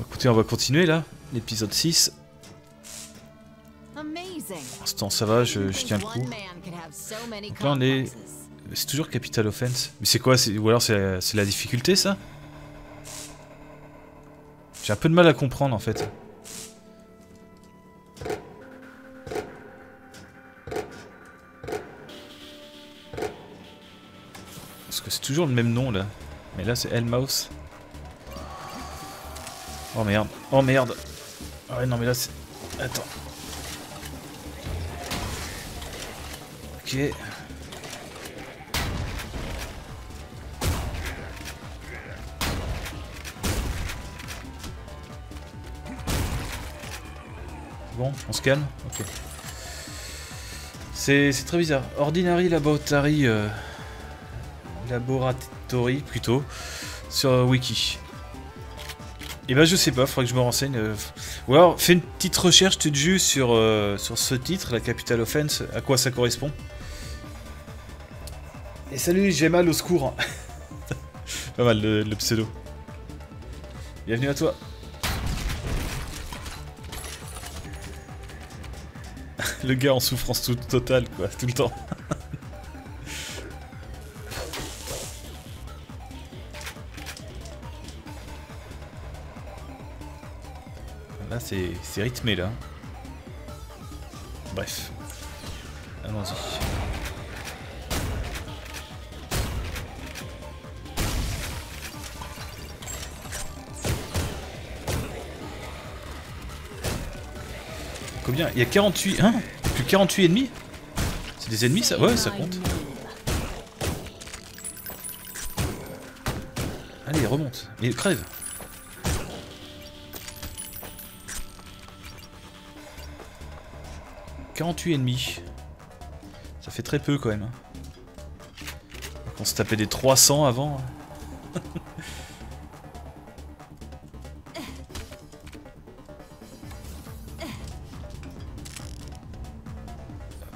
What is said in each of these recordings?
Écoutez, on va continuer là, l'épisode 6. Pour l'instant ça va, je, je tiens le coup. Donc là on est... C'est toujours Capital Offense. Mais c'est quoi Ou alors c'est la difficulté ça? J'ai un peu de mal à comprendre en fait. Toujours le même nom là. Mais là c'est Hellmouth. Oh merde, oh merde. Ah ouais non mais là c'est... Attends. Ok. Bon, on se calme Ok. C'est très bizarre. Ordinary Laboratory... Euh, laboratory, plutôt, sur Wiki. Et eh ben je sais pas, faudrait que je me renseigne. Euh. Ou alors fais une petite recherche, tu te sur, euh, sur ce titre, la Capital Offense, à quoi ça correspond. Et salut, j'ai mal au secours. pas mal le, pseudo. Bienvenue à toi. le gars en souffrance totale, quoi, tout le temps. C'est rythmé là. Bref. Allons-y. Combien? Il y a 48... Hein? Plus 48 ennemis? C'est des ennemis ça? Ouais, ça compte. Allez, remonte. Et crève 48 ennemis. Ça fait très peu quand même. Hein. On se tapait des 300 avant.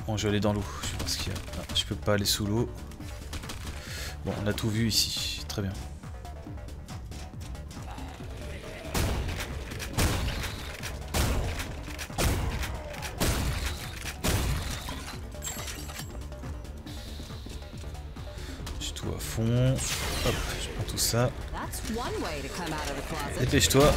bon, je vais aller dans l'eau. Je sais qu'il y a. Ah, je peux pas aller sous l'eau. Bon, on a tout vu ici. Très bien. Ça. Dépêche-toi.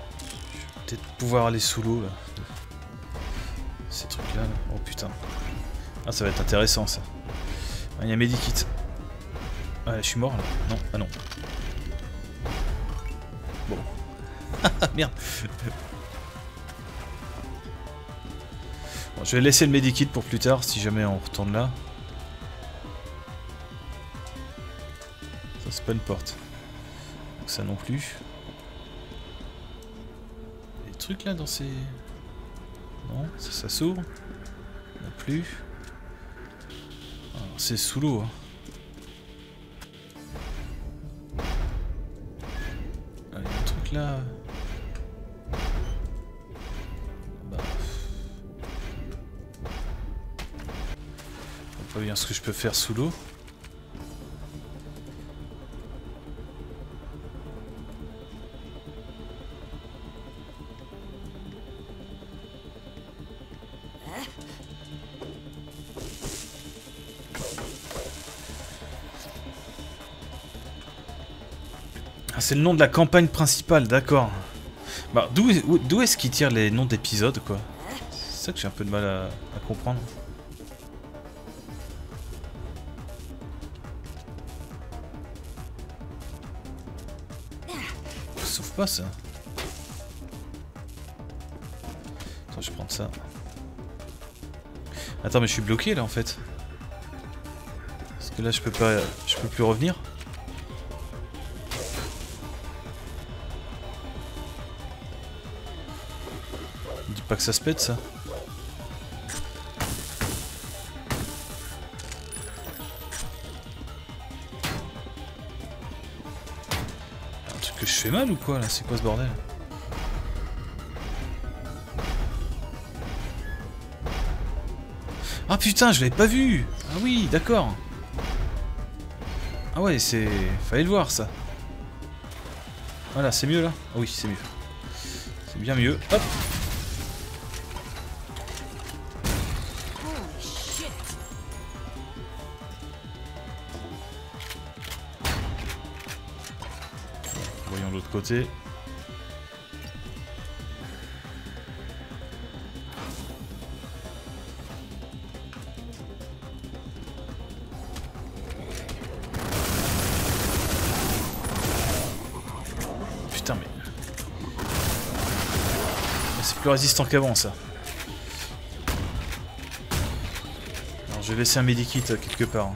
Oh, peut-être pouvoir aller sous l'eau là. Ces trucs là, Oh putain. Ah ça va être intéressant ça. Ah, il y a medikit. Ah, je suis mort là. Non, ah non. Merde. Bon, je vais laisser le medikit pour plus tard si jamais on retourne là. Ça c'est pas une porte. Donc ça non plus. Des trucs là dans ces... Non, ça, ça s'ouvre. Non plus. Ah, c'est sous l'eau. Hein. là pas ce que je peux faire sous l'eau. c'est le nom de la campagne principale, d'accord. Bah, d'où est-ce qu'il tire les noms d'épisodes, quoi? C'est ça que j'ai un peu de mal à, comprendre. Ça. Attends, je vais prendre ça. Attends, mais je suis bloqué là en fait. Parce que là, je peux pas, je peux plus revenir. Pas que ça se pète ça fais mal ou quoi là C'est quoi ce bordel Ah putain, je l'avais pas vu Ah oui, d'accord. Ah ouais, c'est... Fallait le voir ça. Voilà, c'est mieux là Ah oui, c'est mieux. C'est bien mieux. Hop Voyons l'autre côté. résistant qu'avant ça. Alors je vais laisser un medikit quelque part.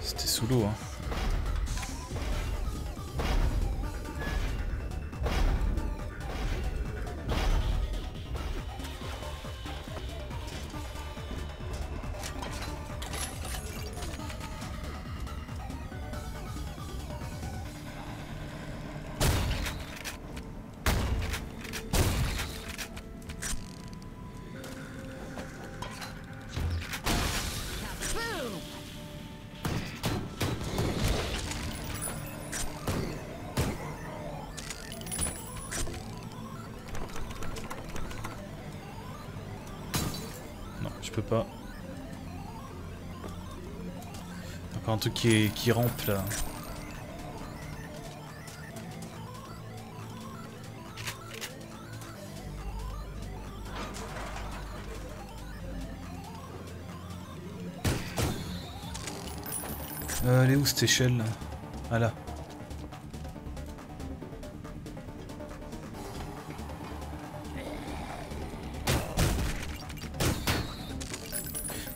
C'était sous l'eau. Hein. Qui, rampe là. Euh, où cette échelle là? Ah là.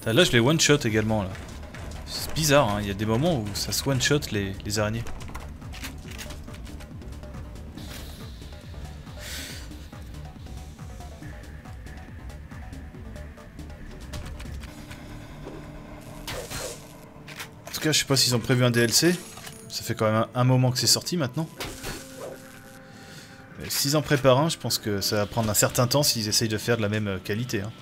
Là, je les one-shot également, là. Bizarre, hein. il y a des moments où ça se one-shot les, les araignées. En tout cas, je sais pas s'ils ont prévu un DLC. Ça fait quand même un, moment que c'est sorti maintenant. S'ils en préparent un, je pense que ça va prendre un certain temps s'ils essayent de faire de la même qualité. Hein.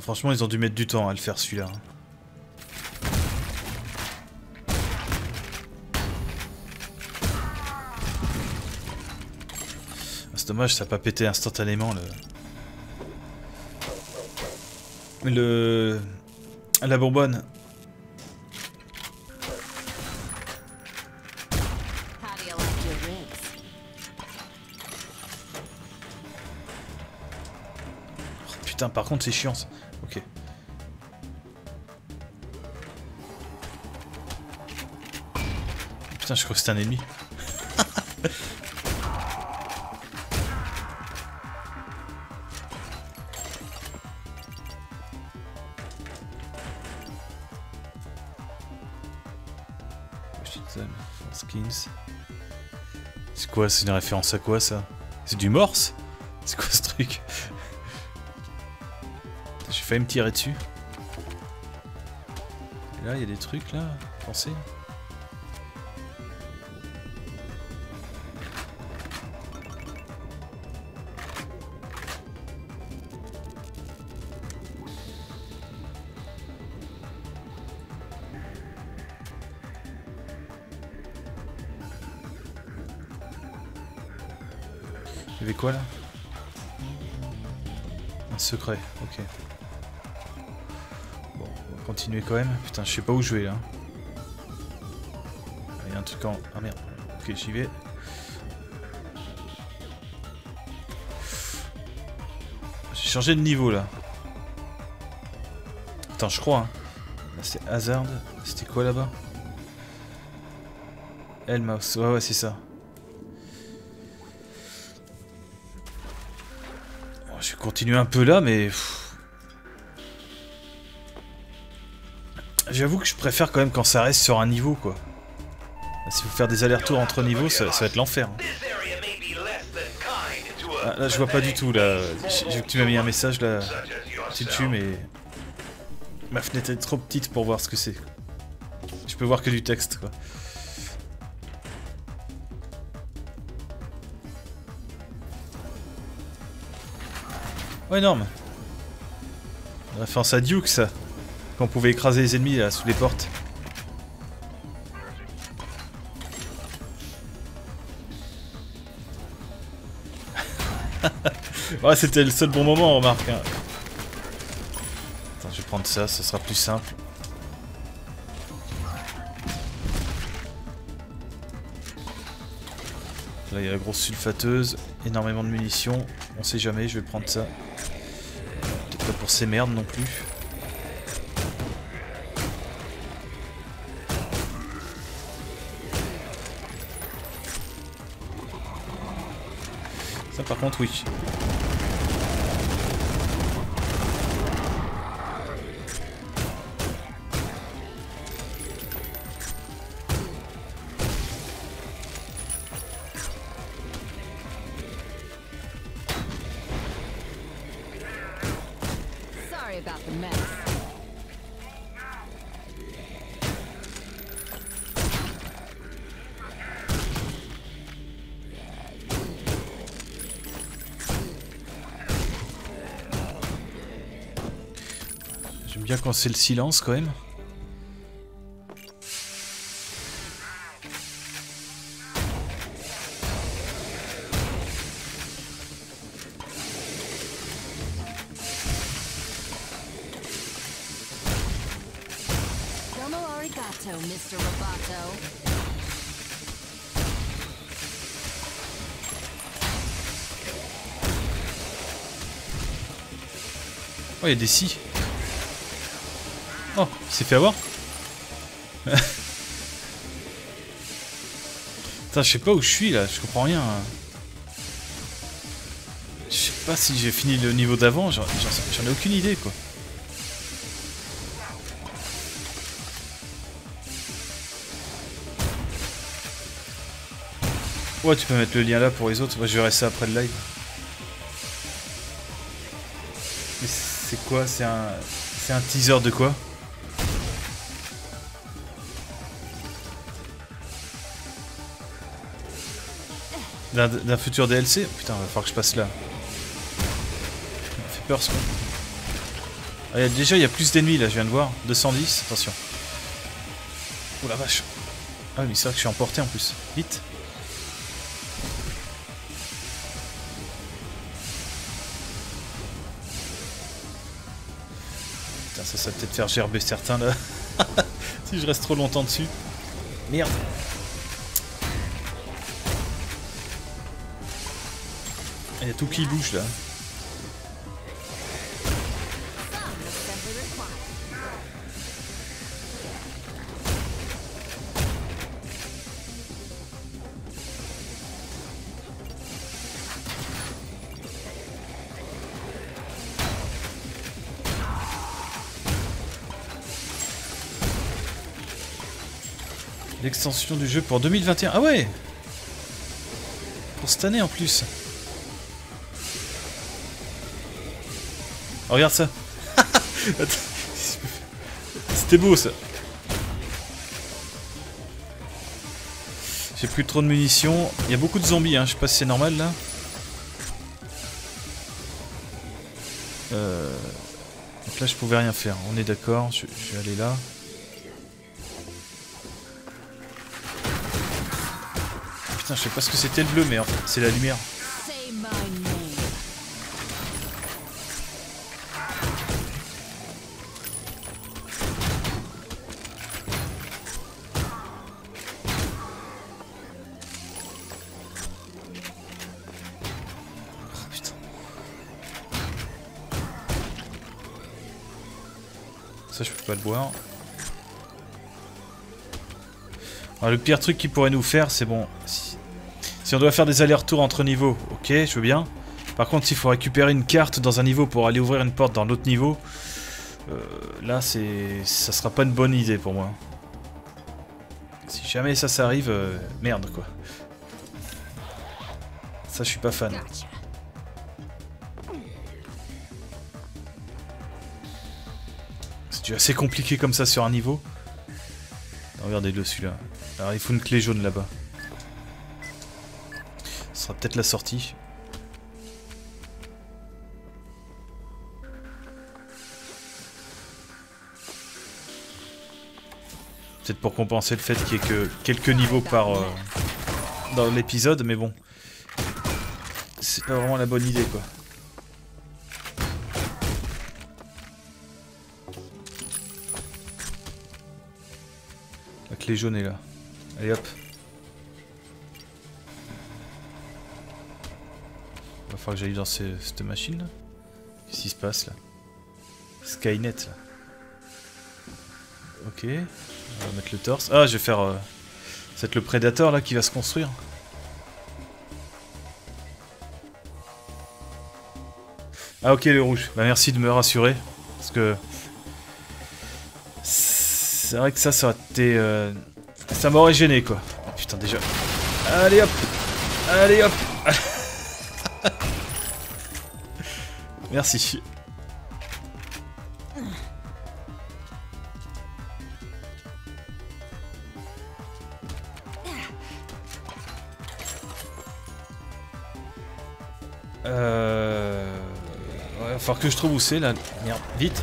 Franchement, ils ont dû mettre du temps à le faire celui-là. Ah, c'est dommage, ça n'a pas pété instantanément le... Le... La bourbonne. Putain, par contre, c'est chiant. Ça. Ok. Putain, je crois que c'était un ennemi. Skins. C'est quoi C'est une référence à quoi ça? C'est du morse? C'est quoi ce truc? Failli me tirer dessus. Et là, il y a des trucs là, pensez. Il y avait quoi là? Un secret, ok continuer quand même. Putain, je sais pas où je vais là. Il y a un truc en... Ah merde. Ok, j'y vais. J'ai changé de niveau là. Attends, je crois. Hein. c'est Hazard. C'était quoi là-bas? Elmaus. Ouais, ouais, c'est ça. je vais continuer un peu là, mais... J'avoue que je préfère quand même quand ça reste sur un niveau, quoi. Si vous faire des allers-retours entre niveaux, ça, va être l'enfer. Hein. Ah, là, je vois pas du tout, là. J'ai que tu m'as mis un message, là. Tu tues, mais... Ma fenêtre est trop petite pour voir ce que c'est. Je peux voir que du texte, quoi. Oh, énorme Référence à Duke, ça. Quand on pouvait écraser les ennemis, sous les portes. ouais, c'était le seul bon moment, remarque. Hein. Je vais prendre ça, ça sera plus simple. Là, il y a la grosse sulfateuse, énormément de munitions. On sait jamais, je vais prendre ça. Peut-être pas pour ces merdes non plus. Par contre oui. Quand c'est le silence quand même. Oh, il y a des scies. S'est fait avoir Putain, je sais pas où je suis là, je comprends rien. Je sais pas si j'ai fini le niveau d'avant, j'en ai aucune idée quoi. Ouais, tu peux mettre le lien là pour les autres, moi je verrai ça après le live. Mais c'est quoi? C'est un teaser de quoi? D'un futur DLC Putain, va falloir que je passe là. Ça fait peur ce ah, Déjà, il y a plus d'ennemis là, je viens de voir. 210, attention. Oh la vache. Ah oui, c'est vrai que je suis emporté en plus. Vite. Putain, ça, ça va peut-être faire gerber certains là. si je reste trop longtemps dessus. Merde. Tout qui bouge là. L'extension du jeu pour 2021. Ah ouais Pour cette année en plus. Regarde ça. C'était beau ça. J'ai plus trop de munitions. Il y a beaucoup de zombies, hein. je sais pas si c'est normal là. Euh... Donc là je pouvais rien faire, on est d'accord, je, vais aller là. Putain, je sais pas ce que c'était le bleu, mais c'est la lumière. Le boire. le pire truc qu'il pourrait nous faire, c'est bon. Si, on doit faire des allers-retours entre niveaux, ok, je veux bien. Par contre, s'il faut récupérer une carte dans un niveau pour aller ouvrir une porte dans l'autre niveau, euh, là, c'est, ça sera pas une bonne idée pour moi. Si jamais ça, ça arrive, euh, merde quoi. Ça, je suis pas fan. Déjà assez compliqué comme ça sur un niveau. Regardez-le celui-là. Alors il faut une clé jaune là-bas. Ce sera peut-être la sortie. Peut-être pour compenser le fait qu'il y ait que quelques niveaux par euh, dans l'épisode, mais bon. C'est pas vraiment la bonne idée quoi. La clé jaune est là. Allez hop. Va falloir que j'aille dans cette machine là. Qu'est-ce qui se passe là? Skynet là. Ok. On va mettre le torse. Ah, je vais faire... Euh, c'est le prédateur là qui va se construire. Ah ok le rouge. Bah merci de me rassurer. Parce que... C'est vrai que ça, ça aurait été... Euh, ça m'aurait gêné quoi. Putain déjà. Allez hop Allez hop Merci. falloir que je trouve où c'est là. Merde, vite.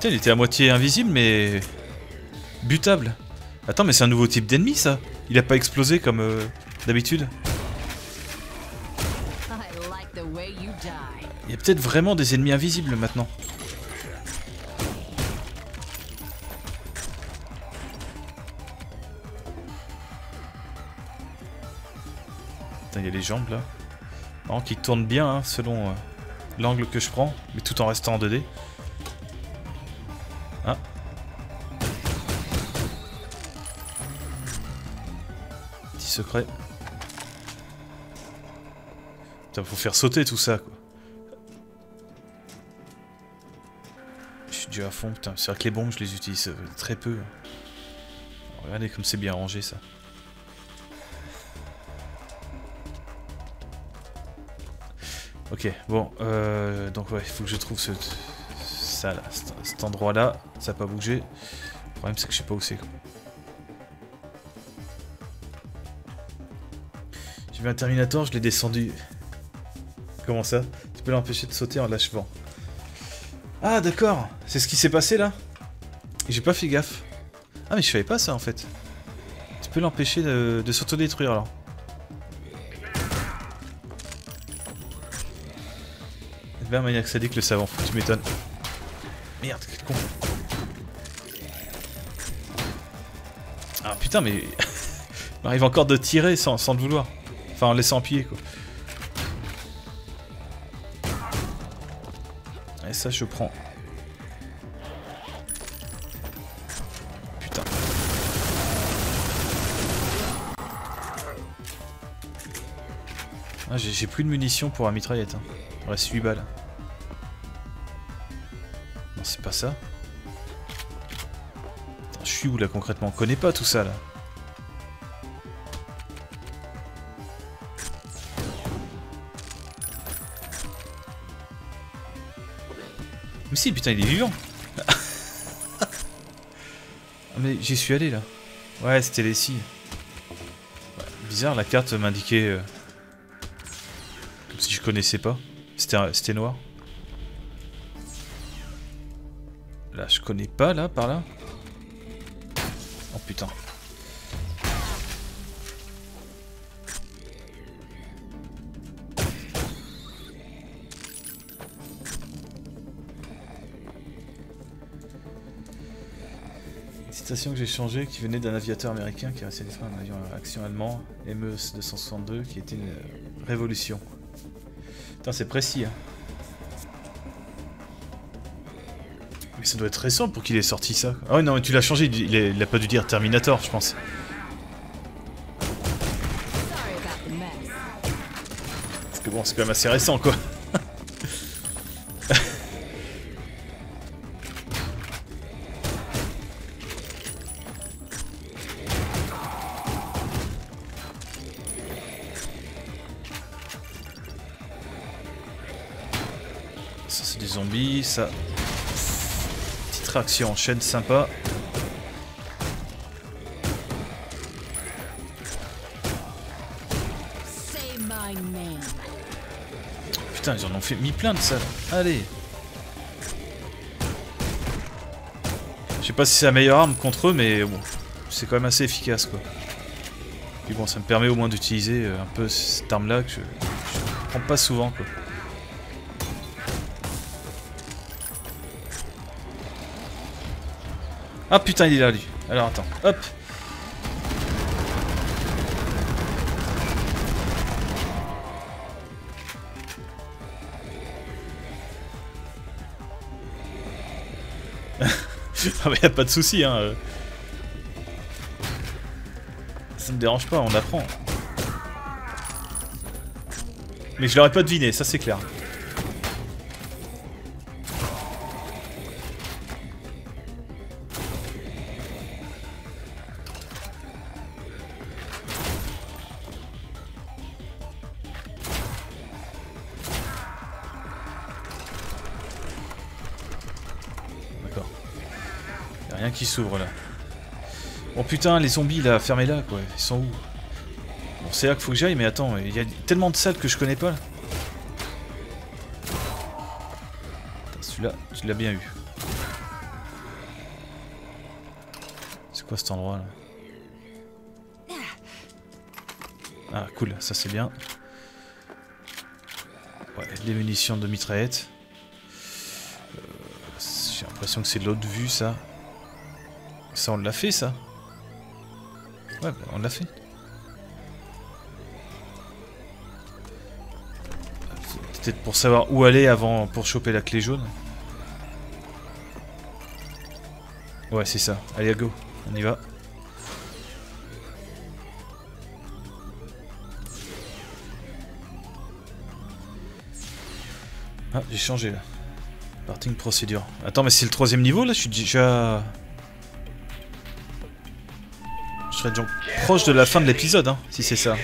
Putain, il était à moitié invisible, mais... Butable. Attends, mais c'est un nouveau type d'ennemi, ça Il a pas explosé comme euh, d'habitude Il y a peut-être vraiment des ennemis invisibles maintenant. il y a les jambes là. Non, qui tournent bien hein, selon euh, l'angle que je prends, mais tout en restant en 2D. Secret. Putain, faut faire sauter tout ça quoi. Je suis déjà à fond, putain. C'est vrai que les bombes, je les utilise euh, très peu. Regardez comme c'est bien rangé ça. Ok, bon, euh, donc ouais, il faut que je trouve ce, ça là, cet, endroit là, ça n'a pas bougé. Le problème c'est que je sais pas où c'est. J'ai vu un Terminator, je l'ai descendu. Comment ça Tu peux l'empêcher de sauter en l'achevant. Ah d'accord, c'est ce qui s'est passé là J'ai pas fait gaffe. Ah mais je savais pas ça en fait. Tu peux l'empêcher de, de s'autodétruire alors. bien maniaque sadique le savant, tu m'étonnes. Merde, quel con. Ah putain, mais... Il m'arrive encore de tirer sans, sans le vouloir. Enfin, en laissant pied, quoi. Et ça, je prends. Putain. Ah, j'ai plus de munitions pour la mitraillette. Hein. Il reste 8 balles c'est pas ça. je suis où là concrètement? On connaît pas tout ça là. Putain, il est vivant. ah, mais j'y suis allé là. Ouais, c'était les scies. bizarre, la carte m'indiquait... Euh, comme si je connaissais pas. C'était noir. Là, je connais pas, là, par là. Que j'ai changée qui venait d'un aviateur américain qui a réussi à un avion à action allemand, MES 262, qui était une révolution. Putain, c'est précis, hein. Mais ça doit être récent pour qu'il ait sorti ça. Ah ouais, non, mais tu l'as changé, il a, pas dû dire Terminator, je pense. Parce que bon, c'est quand même assez récent, quoi. Ça. Petite réaction en chaîne sympa. Putain, ils en ont fait mis plein de ça. Allez. Je sais pas si c'est la meilleure arme contre eux, mais bon, c'est quand même assez efficace quoi. Puis bon, ça me permet au moins d'utiliser euh, un peu cette arme là que je, je prends pas souvent quoi. Ah putain, il est là lui. Alors attends, hop. ah bah y a pas de souci hein. Ça me dérange pas, on apprend. Mais je l'aurais pas deviné, ça c'est clair. S'ouvre là. Oh putain, les zombies là, fermez-la quoi, ils sont où? Bon, c'est là qu'il faut que j'aille, mais attends, il y a tellement de salles que je connais pas. Celui-là, tu l'as bien eu. C'est quoi cet endroit là? Ah cool, ça c'est bien. Ouais, les munitions de mitraillette. Euh, j'ai l'impression que c'est l'autre vue ça. Ça, on l'a fait, ça Ouais, bah, on l'a fait. Peut-être pour savoir où aller avant pour choper la clé jaune. Ouais, c'est ça. Allez, go. On y va. Ah, j'ai changé là. Parting procédure. Attends, mais c'est le troisième niveau là? Je suis déjà... Je serais déjà proche de la fin de l'épisode, hein, si c'est ça.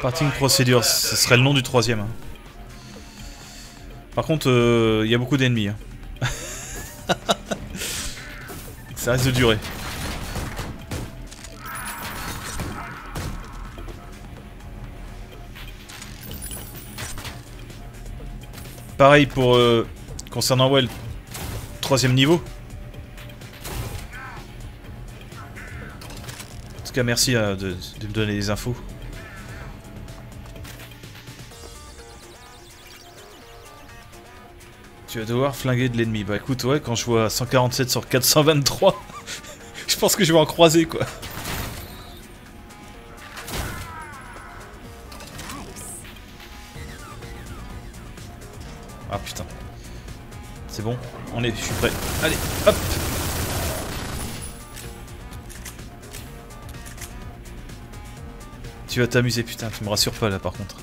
Parting Procedure, ce serait le nom du troisième. Hein. Par contre, il euh, y a beaucoup d'ennemis. Hein. ça risque de durer. Pareil pour... Euh, concernant Well, troisième niveau. Merci euh, de, me donner des infos. Tu vas devoir flinguer de l'ennemi. Bah écoute, ouais, quand je vois 147 sur 423, je pense que je vais en croiser, quoi. Ah putain. C'est bon, on est, je suis prêt. Allez, hop Tu vas t'amuser, putain, tu me rassures pas là par contre.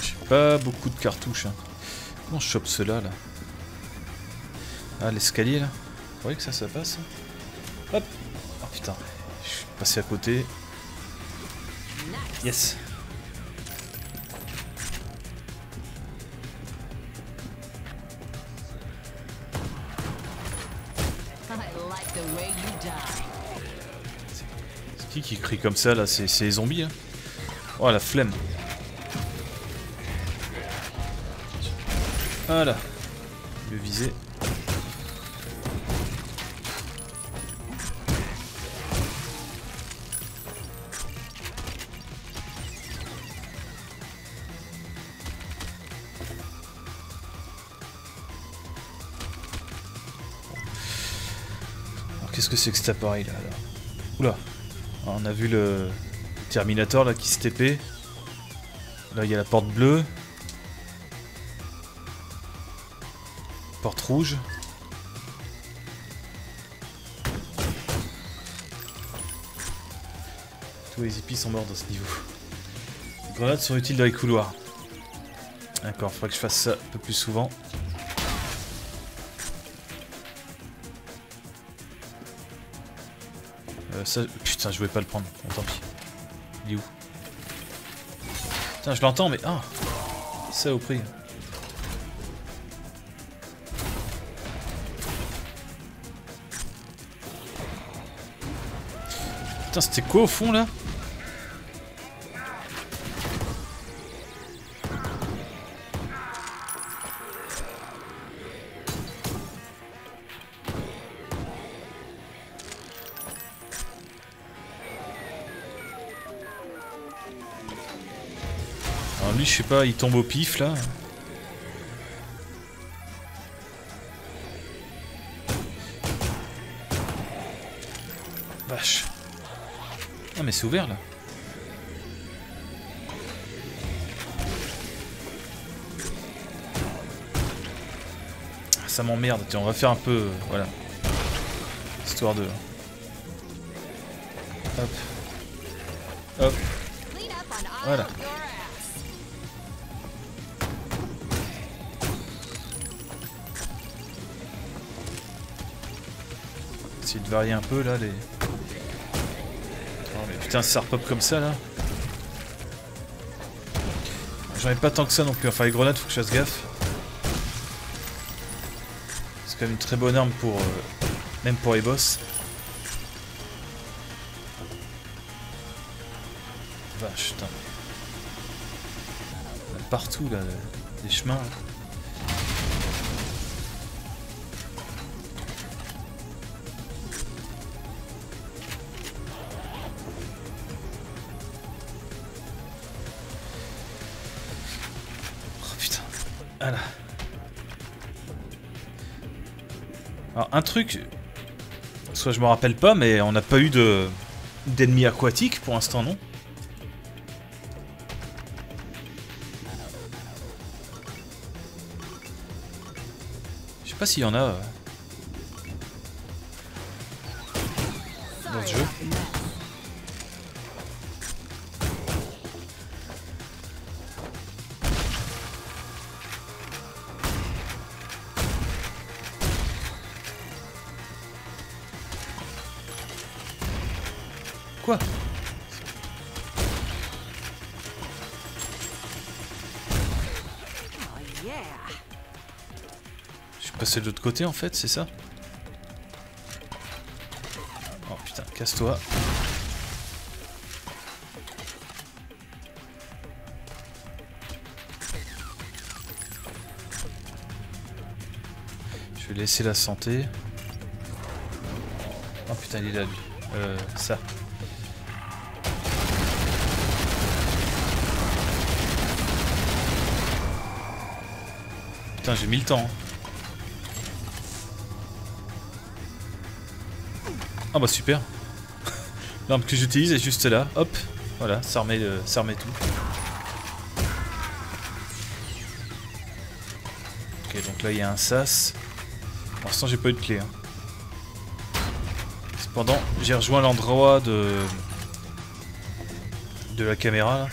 J'ai pas beaucoup de cartouches. Hein. Comment je chope cela là? Ah, l'escalier là? Vous voyez que ça, ça passe Hop je suis passé à côté. Yes. C'est qui qui crie comme ça là C'est les zombies hein Oh la flemme. Voilà. Le viser. C'est que cet appareil là, Oula ah, On a vu le Terminator là qui se TP. Là il y a la porte bleue. Porte rouge. Tous les hippies sont morts dans ce niveau. grenades sont utiles dans les couloirs. D'accord, faudrait que je fasse ça un peu plus souvent. Putain, je voulais pas le prendre. Bon, tant pis. Il est où? Putain, je l'entends, mais... Ah Ça au prix. Putain, c'était quoi au fond, là? Sais pas, il tombe au pif là. Vache. Ah mais c'est ouvert là. Ça m'emmerde, tiens on va faire un peu... Euh, voilà. Histoire de... Hop. Hop. Voilà. Varier un peu là les. Oh mais putain ça repop comme ça là. J'en ai pas tant que ça non plus, enfin les grenades faut que je fasse gaffe. C'est quand même une très bonne arme pour. Euh, même pour les boss. Vache putain. Partout là, les chemins. Voilà. Un truc, soit je me rappelle pas, mais on n'a pas eu de d'ennemis aquatiques pour l'instant, non? Je sais pas s'il y en a Passé de l'autre côté en fait, c'est ça Oh putain, casse-toi. Je vais laisser la santé. Oh putain, il est là lui. Euh, ça. Putain, j'ai mis le temps. Ah bah super. L'arme que j'utilise est juste là. Hop. Voilà, ça remet, ça remet tout. Ok, donc là il y a un sas. Pour l'instant j'ai pas eu de clé. Hein. Cependant, j'ai rejoint l'endroit de... de la caméra là.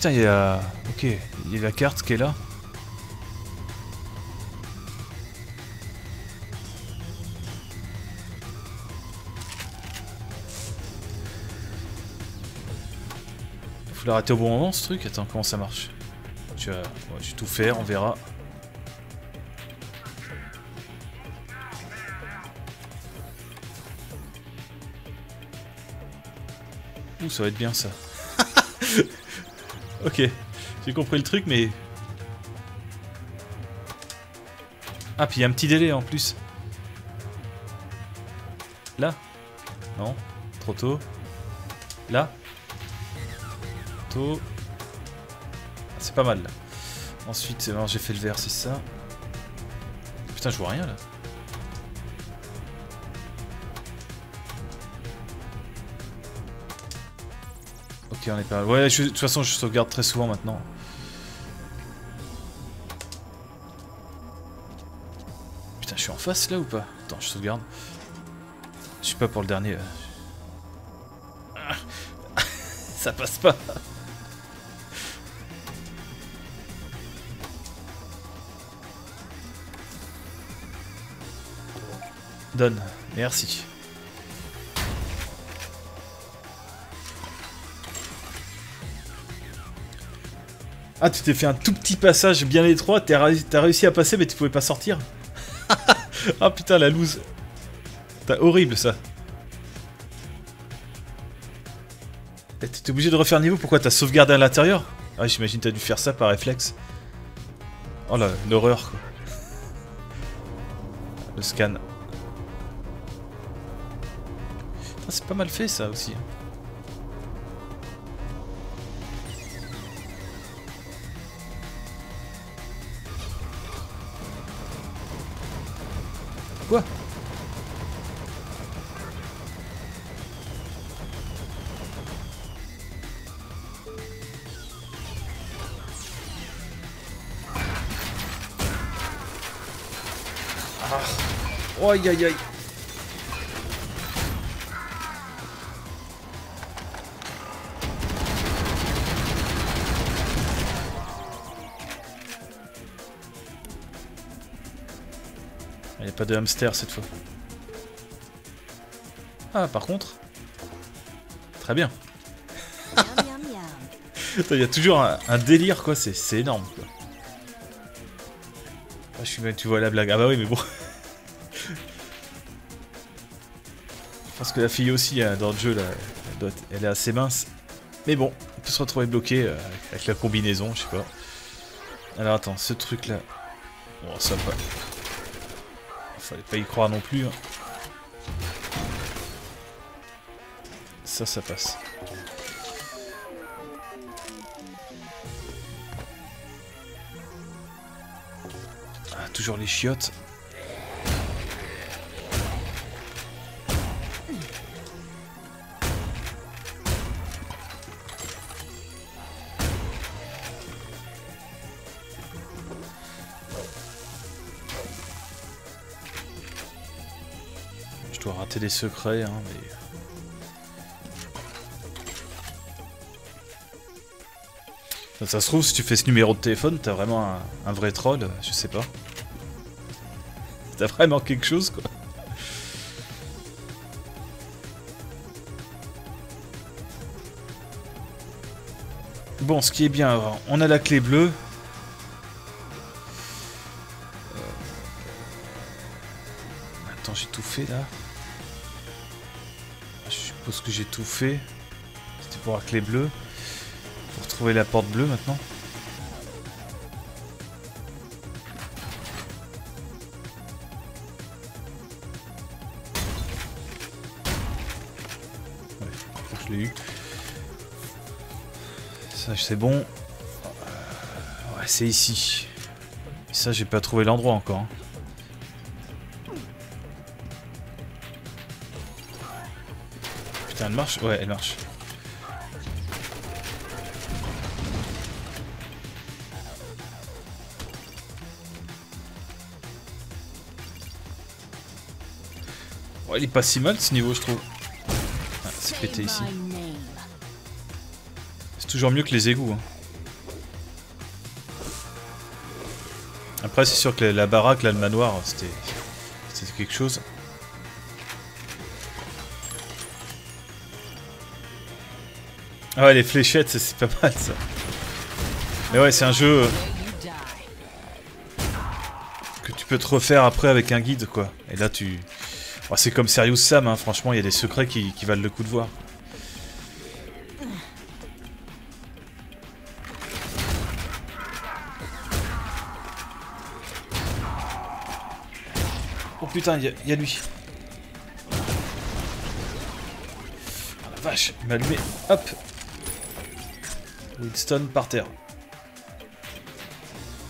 putain, il y a... Ok, il y a la carte qui est là. L'arrêter au bon moment ce truc Attends, comment ça marche Je vais, tout faire, on verra. Ouh, ça va être bien ça. Ok, j'ai compris le truc, mais... Ah, puis il y a un petit délai en plus. Là Non, trop tôt. Là C'est pas mal là. Ensuite, j'ai fait le vert, c'est ça. Putain, je vois rien là. Ok, on est pas Ouais, de toute façon, je sauvegarde très souvent maintenant. Putain, je suis en face là ou pas? Attends, je sauvegarde. Je suis pas pour le dernier. Ça passe pas. Merci. Ah, tu t'es fait un tout petit passage bien étroit, t'as réussi à passer mais tu pouvais pas sortir. ah putain, la loose. T'as horrible ça. T'es obligé de refaire niveau, pourquoi t'as sauvegardé à l'intérieur? Ah j'imagine t'as dû faire ça par réflexe. Oh là, une horreur quoi. Le scan. C'est pas mal fait ça aussi. Quoi? Ah. Aïe aïe aïe Pas de hamster cette fois. Ah, par contre... Très bien. Il y a toujours un, délire, quoi. C'est énorme, quoi. Ah, je suis... Tu vois la blague. Ah bah oui, mais bon. je pense que la fille aussi, hein, dans le jeu, là, elle, est assez mince. Mais bon, on peut se retrouver bloqué euh, avec la combinaison, je sais pas. Alors attends, ce truc-là... Bon, ça va fallait pas y croire non plus. Hein. Ça, ça passe. Ah, toujours les chiottes. Des secrets, hein, mais... Ça, se trouve, si tu fais ce numéro de téléphone, t'as vraiment un, vrai troll, je sais pas. T'as vraiment quelque chose, quoi. Bon, ce qui est bien, on a la clé bleue. Euh, attends, j'ai tout fait, là suppose que j'ai tout fait. C'était pour la clé bleue. Pour trouver la porte bleue maintenant. Je l'ai eu. Ça c'est bon. Euh, ouais, c'est ici. ça j'ai pas trouvé l'endroit encore. Hein. Elle marche Ouais, elle marche. Ouais, il est pas si mal ce niveau, je trouve. Ah, c'est pété ici. C'est toujours mieux que les égouts. Hein. Après, c'est sûr que la baraque, là, le manoir, c'était quelque chose. Ah ouais, les fléchettes, c'est pas mal ça. Mais ouais, c'est un jeu que tu peux te refaire après avec un guide, quoi. Et là, tu... c'est comme Serious Sam, hein. franchement, il y a des secrets qui, qui valent le coup de voir. Oh putain, il y, a lui. Oh la vache, il m'a allumé. Hop, Winston par terre.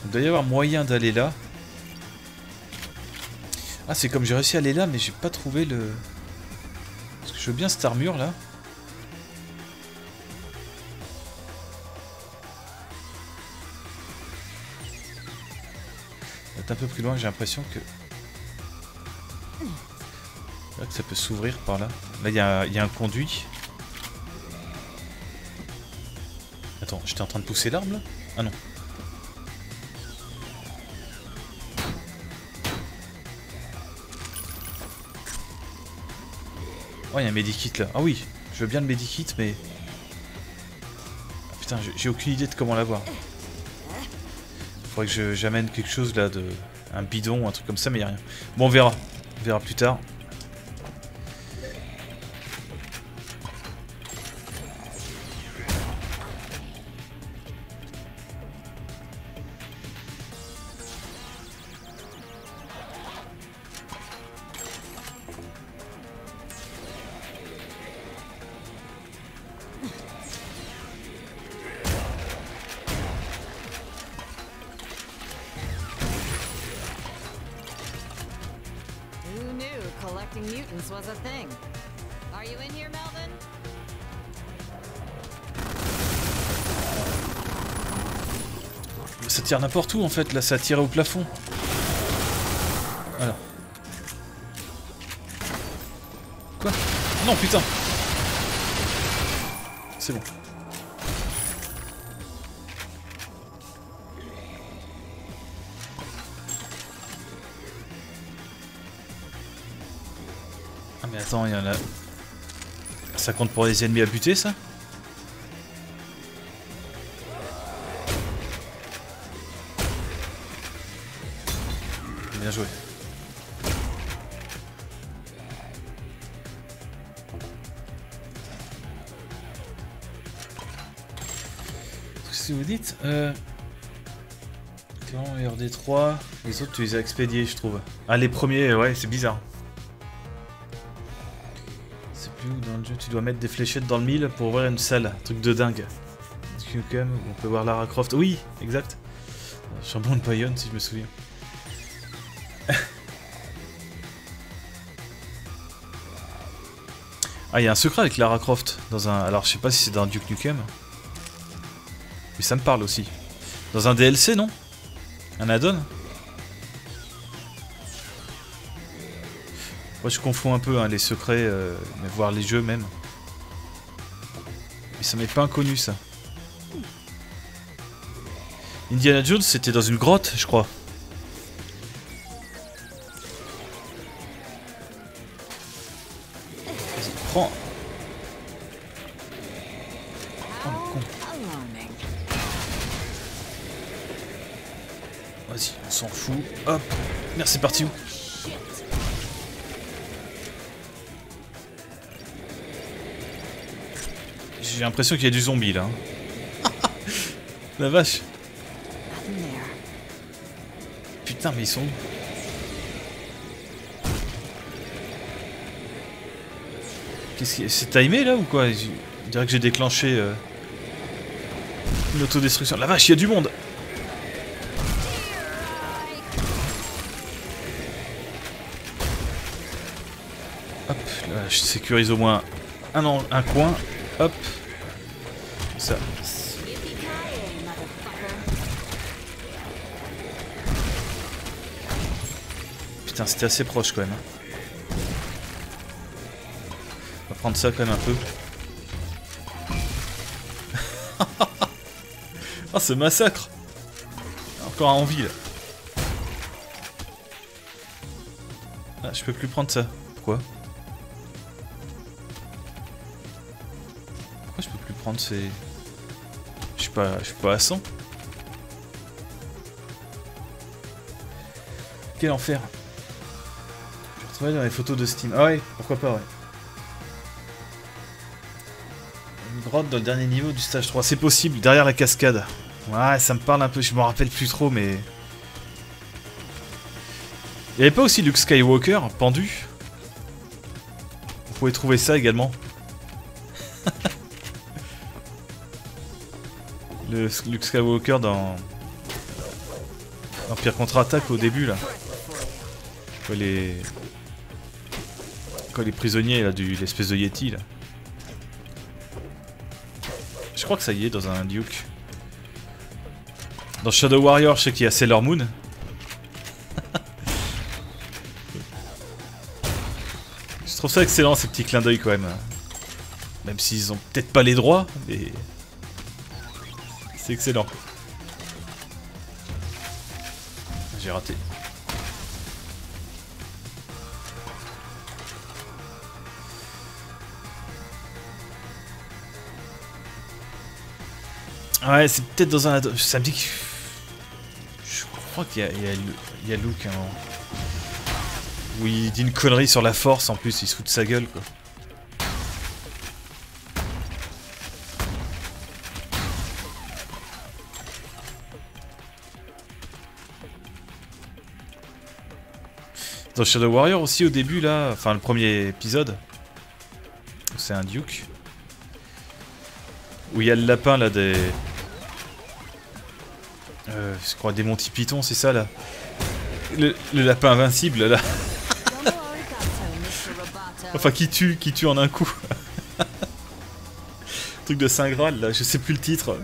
Il doit y avoir moyen d'aller là. Ah, c'est comme j'ai réussi à aller là, mais j'ai pas trouvé le... Parce que je veux bien cette armure, là. un peu plus loin, j'ai l'impression que... Là, que ça peut s'ouvrir par là. Là, il y, y a un conduit. Attends, j'étais en train de pousser l'arme là Ah non. Oh, il y a un medikit là. Ah oui, je veux bien le medikit, mais... Ah, putain, j'ai aucune idée de comment l'avoir. Faudrait que j'amène quelque chose là, de un bidon un truc comme ça, mais il a rien. Bon, on verra. On verra plus tard. Tire n'importe où en fait, là ça tire au plafond. Alors. Quoi? Non putain C'est bon. Ah mais attends, il y en a... Ça compte pour les ennemis à buter ça? Tu les as expédiés je trouve. Ah les premiers, ouais c'est bizarre. C'est plus où dans le jeu tu dois mettre des fléchettes dans le mille pour ouvrir une salle, truc de dingue. On peut voir Lara Croft, oui exact. Chambon de Payon si je me souviens. Ah, il y a un secret avec Lara Croft dans un. Alors, je sais pas si c'est dans Duke Nukem. Mais ça me parle aussi. Dans un DLC, non? Un add-on? Je confonds un peu hein, les secrets, euh, mais voir les jeux même. Mais ça m'est pas inconnu, ça. Indiana Jones, c'était dans une grotte, je crois. Prends. Vas-y, on s'en fout. Hop. Merci, parti où? J'ai l'impression qu'il y a du zombie là. La vache. Putain, mais ils sont où C'est timé là ou quoi Je dirais que j'ai déclenché euh, une autodestruction. La vache, il y a du monde Hop, là, je sécurise au moins un coin. Hop. C'était assez proche quand même. Hein. prendre ça quand même un peu. oh ce massacre Encore un envie là. Ah, je peux plus prendre ça. Pourquoi? Pourquoi je peux plus prendre ces... Je suis pas, je suis pas à 100 Quel enfer Dans les photos de Steam. Ah ouais, pourquoi pas, ouais. grotte dans le dernier niveau du stage 3. C'est possible, derrière la cascade. Ouais, ça me parle un peu, je me rappelle plus trop, mais... Il pas aussi Luke Skywalker pendu? Vous pouvez trouver ça également. Le Luke Skywalker dans... Empire contre-attaque au début, là. Les... Les prisonniers, là, de l'espèce de Yeti, là. Je crois que ça y est dans un Duke. Dans Shadow Warrior, je sais qu'il y a Sailor Moon. je trouve ça excellent ces petits clins d'œil quand même. Même s'ils ont peut-être pas les droits, mais... C'est excellent. J'ai raté. Ouais, c'est peut-être dans un... Ça me dit que... Je crois qu'il y, y, a Luke. Hein. Oui, il dit une connerie sur la force en plus, il se fout de sa gueule quoi. Dans Shadow Warrior aussi au début là, enfin le premier épisode, c'est un Duke, où il y a le lapin là des... Euh, je crois des Monty Python, c'est ça là le, lapin invincible là. enfin qui tue, qui tue en un coup. Truc de Saint Graal là, je sais plus le titre.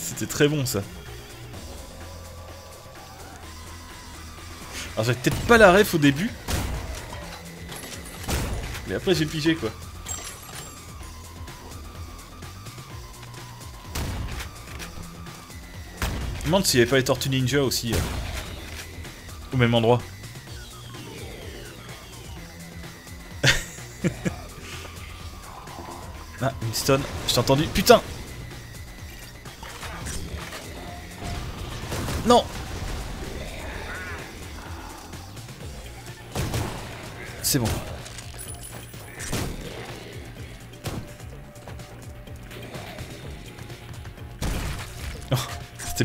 C'était très bon ça. Alors j'avais peut-être pas la ref au début. Mais après j'ai pigé quoi. Je me demande s'il n'y avait pas les Tortues Ninja aussi. Euh, au même endroit. ah, une stone. Je t'ai entendu. Putain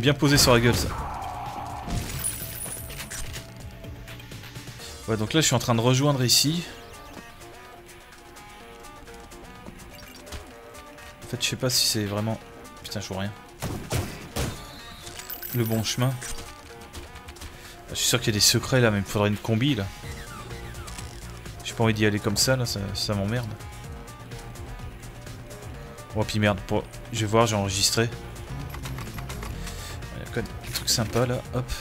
bien posé sur la gueule ça. Ouais donc là je suis en train de rejoindre ici. En fait je sais pas si c'est vraiment... Putain je vois rien. Le bon chemin. Je suis sûr qu'il y a des secrets là mais il me faudrait une combi là pas envie d'y aller comme ça, là, ça, m'emmerde. Oh, puis merde, je vais voir, j'ai enregistré. Il y a quand même des trucs sympas, là, hop.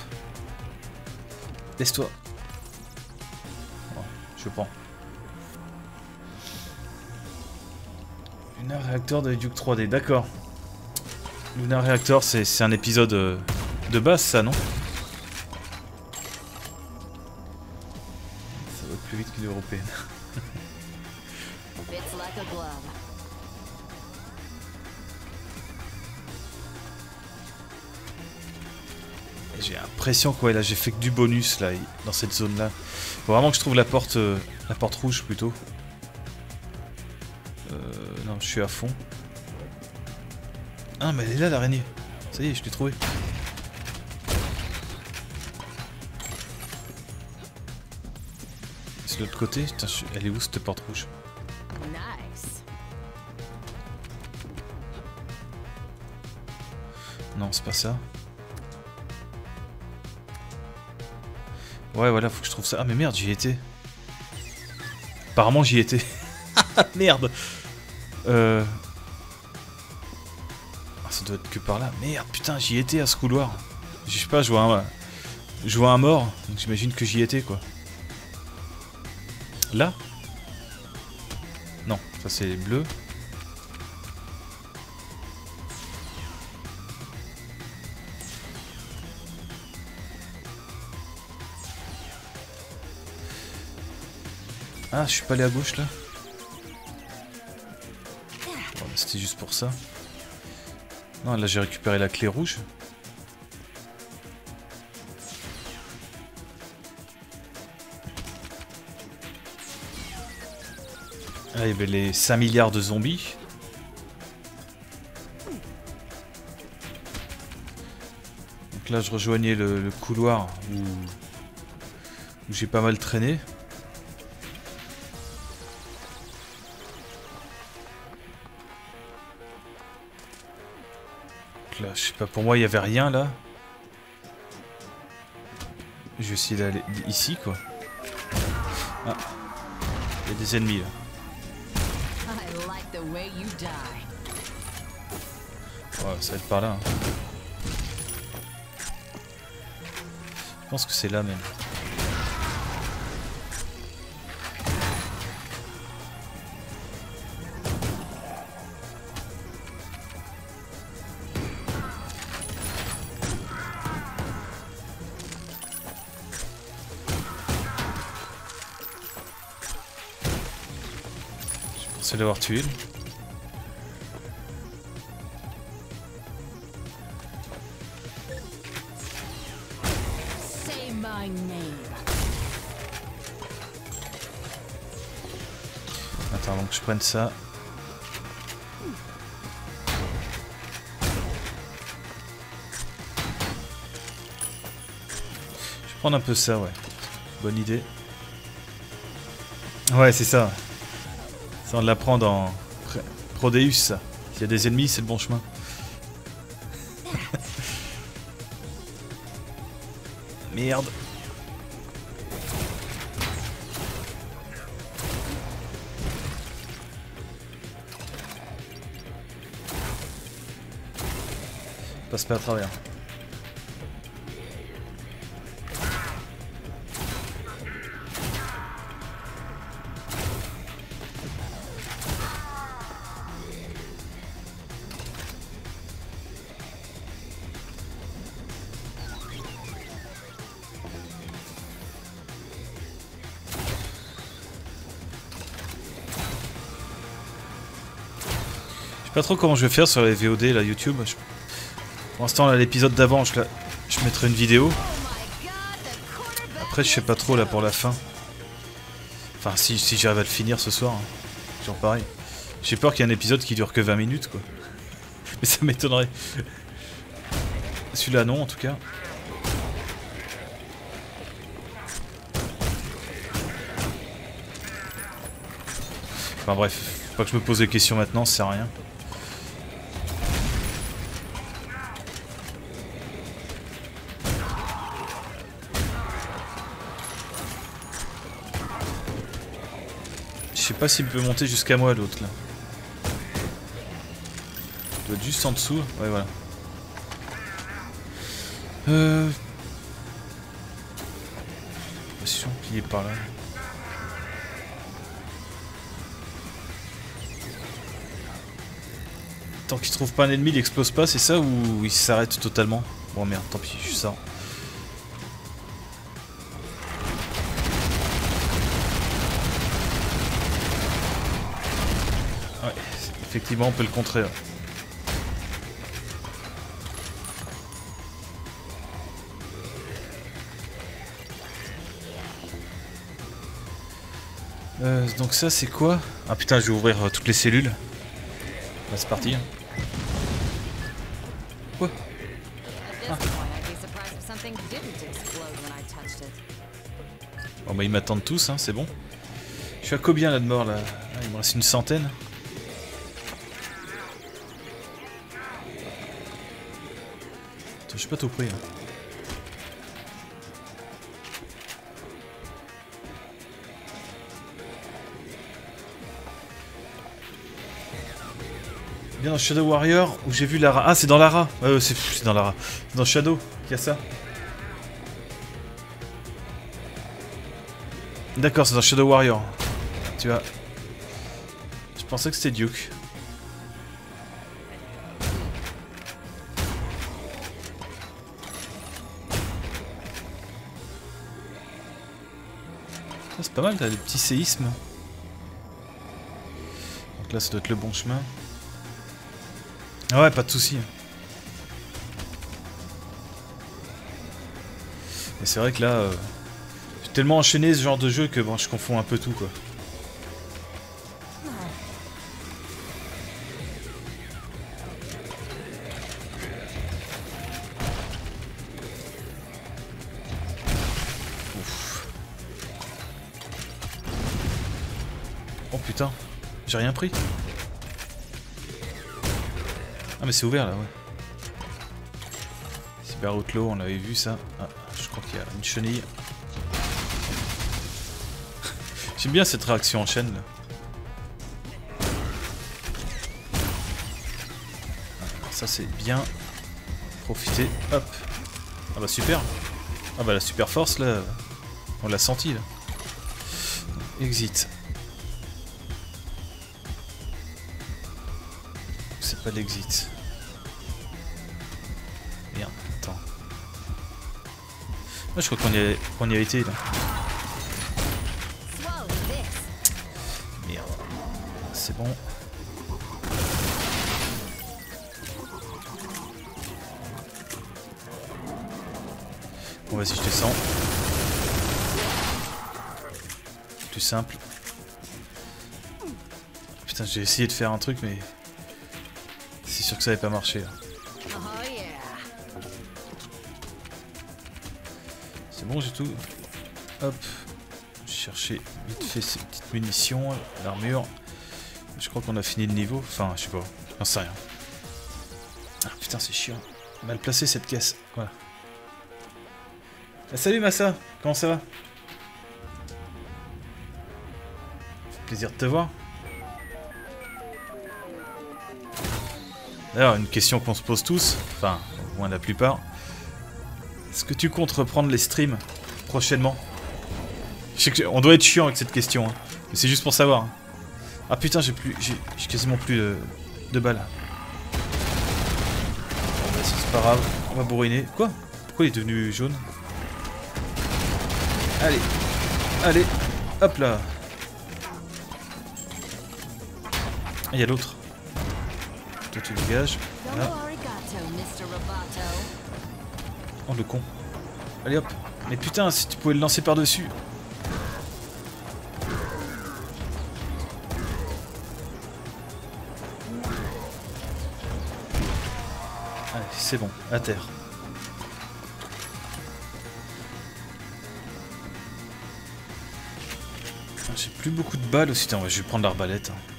Laisse-toi. je prends. Lunar Reactor de Duke 3D, d'accord. Lunar Reactor, c'est un épisode euh, de base, ça, non? Vite qu'une européenne. L'impression que ouais, là j'ai fait que du bonus là dans cette zone là. Faut vraiment que je trouve la porte euh, la porte rouge plutôt. Euh, non, je suis à fond. Ah mais elle est là l'araignée. Ça y est, je l'ai trouvé. de l'autre côté Putain, elle est où cette porte rouge? Non, c'est pas ça. Ouais, voilà, faut que je trouve ça. Ah, mais merde, j'y étais. Apparemment, j'y étais. merde Euh... Ah, ça doit être que par là. Merde, putain, j'y étais à ce couloir. Je sais pas, je vois un... Je vois un mort, donc j'imagine que j'y étais, quoi. Là? Non, ça c'est bleu. Je suis pas allé à gauche là C'était juste pour ça. Non, là j'ai récupéré la clé rouge. Ah, il y avait les 5 milliards de zombies. Donc là, je rejoignais le, couloir où, j'ai pas mal traîné. Pas, pour moi, il y avait rien là. Je vais essayer d'aller ici, quoi. Ah. Il y a des ennemis là. Ouais, ça va être par là. Hein. Je pense que c'est là même. C'est d'avoir tué. Attends, donc je prenne ça. Je vais prendre un peu ça, ouais. Bonne idée. Ouais, c'est ça. Ça, on l'apprend dans Prodeus. S'il y a des ennemis, c'est le bon chemin. Merde. Passe pas à travers. Pas trop comment je vais faire sur les VOD, la YouTube. Pour l'instant, l'épisode d'avant, je, je mettrai une vidéo. Après, je sais pas trop là pour la fin. Enfin, si, si j'arrive à le finir ce soir. Hein. Genre pareil. J'ai peur qu'il y ait un épisode qui dure que 20 minutes, quoi. Mais ça m'étonnerait. Celui-là, non, en tout cas. Enfin bref, pas que je me pose des questions maintenant, c'est rien. sais pas s'il peut monter jusqu'à moi l'autre là. Il doit être juste en dessous. Ouais voilà. Euh... Passion qui est par là. Tant qu'il trouve pas un ennemi, il explose pas, c'est ça ou il s'arrête totalement? Bon merde, tant pis, je sors. Effectivement, on peut le contrer. Euh, donc ça c'est quoi? Ah putain je vais ouvrir euh, toutes les cellules. Bah, c'est parti. Quoi? Ah. Bon bah ils m'attendent tous, hein, c'est bon. Je suis à combien là de mort là ah, Il me reste une centaine. Pas tout pris. Hein. Bien dans Shadow Warrior où j'ai vu Lara. Ah, c'est dans Lara. Euh, c'est dans Lara. Dans Shadow qu'il y a ça. D'accord, c'est dans Shadow Warrior. Tu vois. Je pensais que c'était Duke. Pas mal, t'as des petits séismes. Donc là, ça doit être le bon chemin. Ah ouais, pas de soucis. Et c'est vrai que là, euh, j'ai tellement enchaîné ce genre de jeu que bon, je confonds un peu tout quoi. J'ai rien pris. Ah mais c'est ouvert là, ouais. Cyber Outlaw, on avait vu ça. Ah, je crois qu'il y a une chenille. J'aime bien cette réaction en chaîne là. Ah, ça c'est bien. Profiter. Hop. Ah bah super. Ah bah la super force là. On l'a senti là. Exit. Pas l'exit. Merde, attends. Moi je crois qu'on y, a... y a été là. Merde. C'est C'est bon. Bon vas-y je descends. Plus simple. Putain j'ai essayé de faire un truc mais... Sûr que ça n'avait pas marché. C'est bon j'ai tout. Hop. Chercher vite fait ces petites munitions, l'armure. Je crois qu'on a fini le niveau. Enfin je sais pas. J'en sais rien. Ah putain c'est chiant. Mal placé cette caisse. Voilà. Ah, salut Massa, comment ça va? Plaisir de te voir. D'ailleurs, une question qu'on se pose tous, enfin, au moins la plupart. Est-ce que tu comptes reprendre les streams prochainement? On doit être chiant avec cette question, hein, mais c'est juste pour savoir. Hein. Ah putain, j'ai plus, j'ai quasiment plus de, de balles. Bon, bah, c'est pas grave, on va bourriner. Quoi? Pourquoi il est devenu jaune? Allez. Allez. Hop là. Il y a l'autre. Toi tu dégages. Oh le con. Allez hop. Mais putain, si tu pouvais le lancer par-dessus. Allez, c'est bon, à terre. J'ai plus beaucoup de balles aussi. Tiens, je vais prendre l'arbalète. Hein.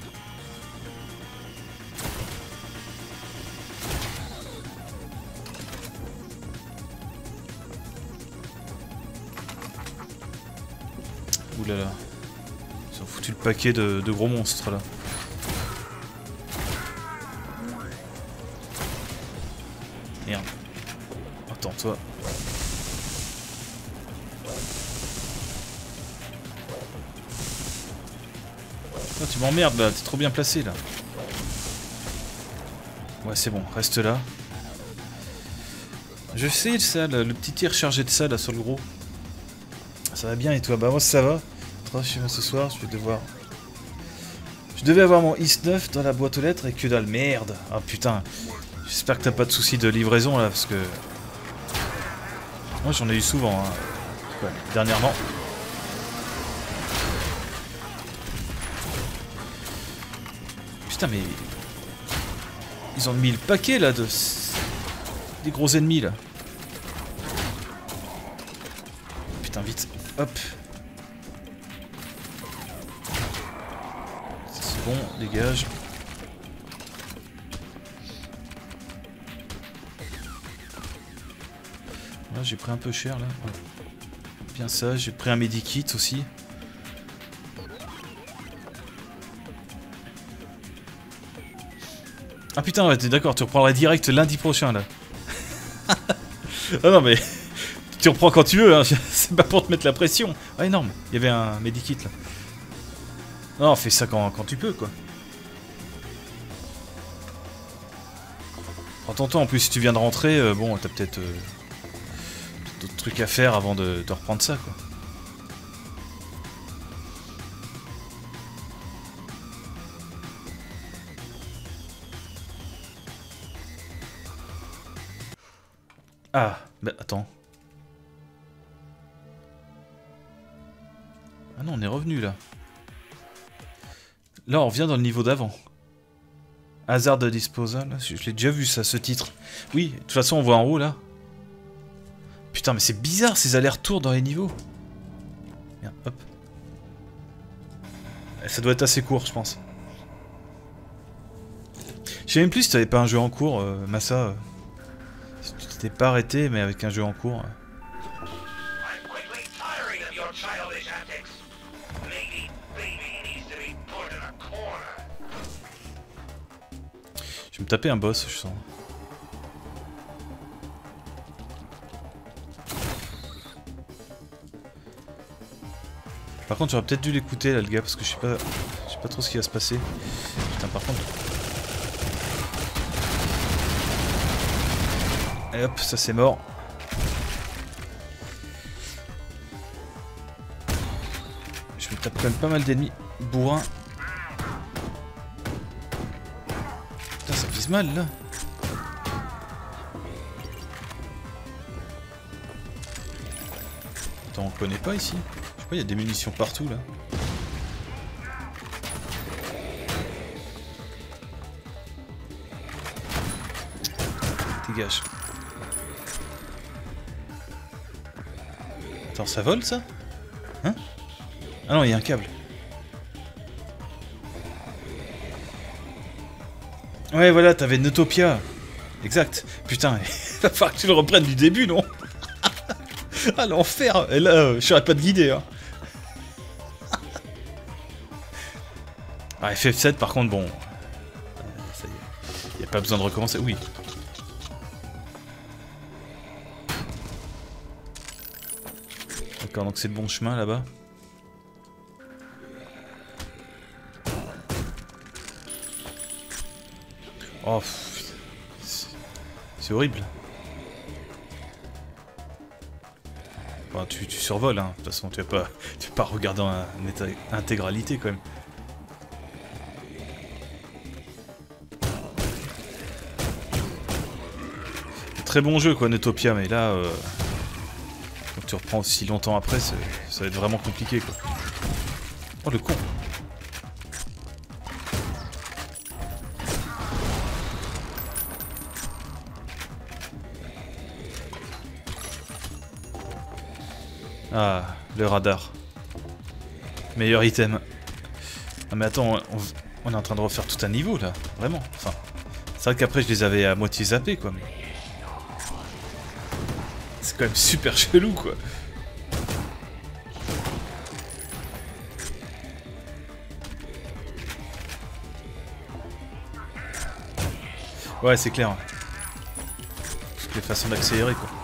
Paquet de, gros monstres là. Merde. Attends, toi. tu m'emmerdes là, t'es trop bien placé là. Ouais, c'est bon, reste là. Je sais ça, le petit tir chargé de ça là sur le gros. Ça va bien et toi? Bah moi ça va. chez moi ce soir, je vais devoir... Devais avoir mon IS-9 dans la boîte aux lettres et que dalle, merde. Ah putain. J'espère que t'as pas de soucis de livraison là parce que... Moi j'en ai eu souvent. Hein. dernièrement. Putain, mais... Ils ont mis le paquet, là, de... Des gros ennemis, là. Putain, vite. Hop. Dégage. Là, j'ai pris un peu cher, là. Bien ça, j'ai pris un medikit aussi. Ah putain, ouais, t'es d'accord, tu reprendras direct lundi prochain là. ah non, mais tu reprends quand tu veux, hein. c'est pas pour te mettre la pression. Ah, énorme, il y avait un medikit là. Non, fais ça quand, tu peux quoi. En plus si tu viens de rentrer, euh, bon, t'as peut-être euh, d'autres trucs à faire avant de, de reprendre ça quoi. Ah, mais attends. Ah non, on est revenu là. Là, on revient dans le niveau d'avant. Hasard de disposal, je l'ai déjà vu ça, ce titre. Oui, de toute façon, on voit en haut là. Putain, mais c'est bizarre ces allers-retours dans les niveaux. Bien, hop. Eh, ça doit être assez court, je pense. Je sais même plus si t'avais pas un jeu en cours, euh, Massa. Euh. T'es pas arrêté, mais avec un jeu en cours. Je vais me taper un boss, je sens. Par contre, j'aurais peut-être dû l'écouter là, le gars, parce que je sais pas, je sais pas trop ce qui va se passer. Putain, par contre, Et hop, ça c'est mort. Je me tape quand même pas mal d'ennemis bourrins. Mal là. Attends, on connaît pas ici Je sais pas, y a des munitions partout là. Dégage. Attends, ça vole ça? Hein? Ah non, il y a un câble. Ouais, voilà, t'avais Notopia. Exact. Putain, il va falloir que tu le reprennes du début, non? Ah, l'enfer Et là, euh, je serais pas de guider, hein. Ah, FF7, par contre, bon... Ça y. Y a pas besoin de recommencer. Oui. D'accord, donc c'est le bon chemin, là-bas. Oh, c'est horrible. tu, survoles, hein. De toute façon, tu vas pas, tu vas pas regarder en intégralité quand même. Très bon jeu quoi, Netopia, mais là, euh, quand tu reprends aussi longtemps après, ça va être vraiment compliqué quoi. Oh le con le radar. Meilleur item. Ah mais attends, on, est en train de refaire tout un niveau là, vraiment. Enfin, c'est vrai qu'après je les avais à moitié zappés quoi. C'est quand même super chelou quoi. Ouais, c'est clair. Toutes les façons d'accélérer quoi.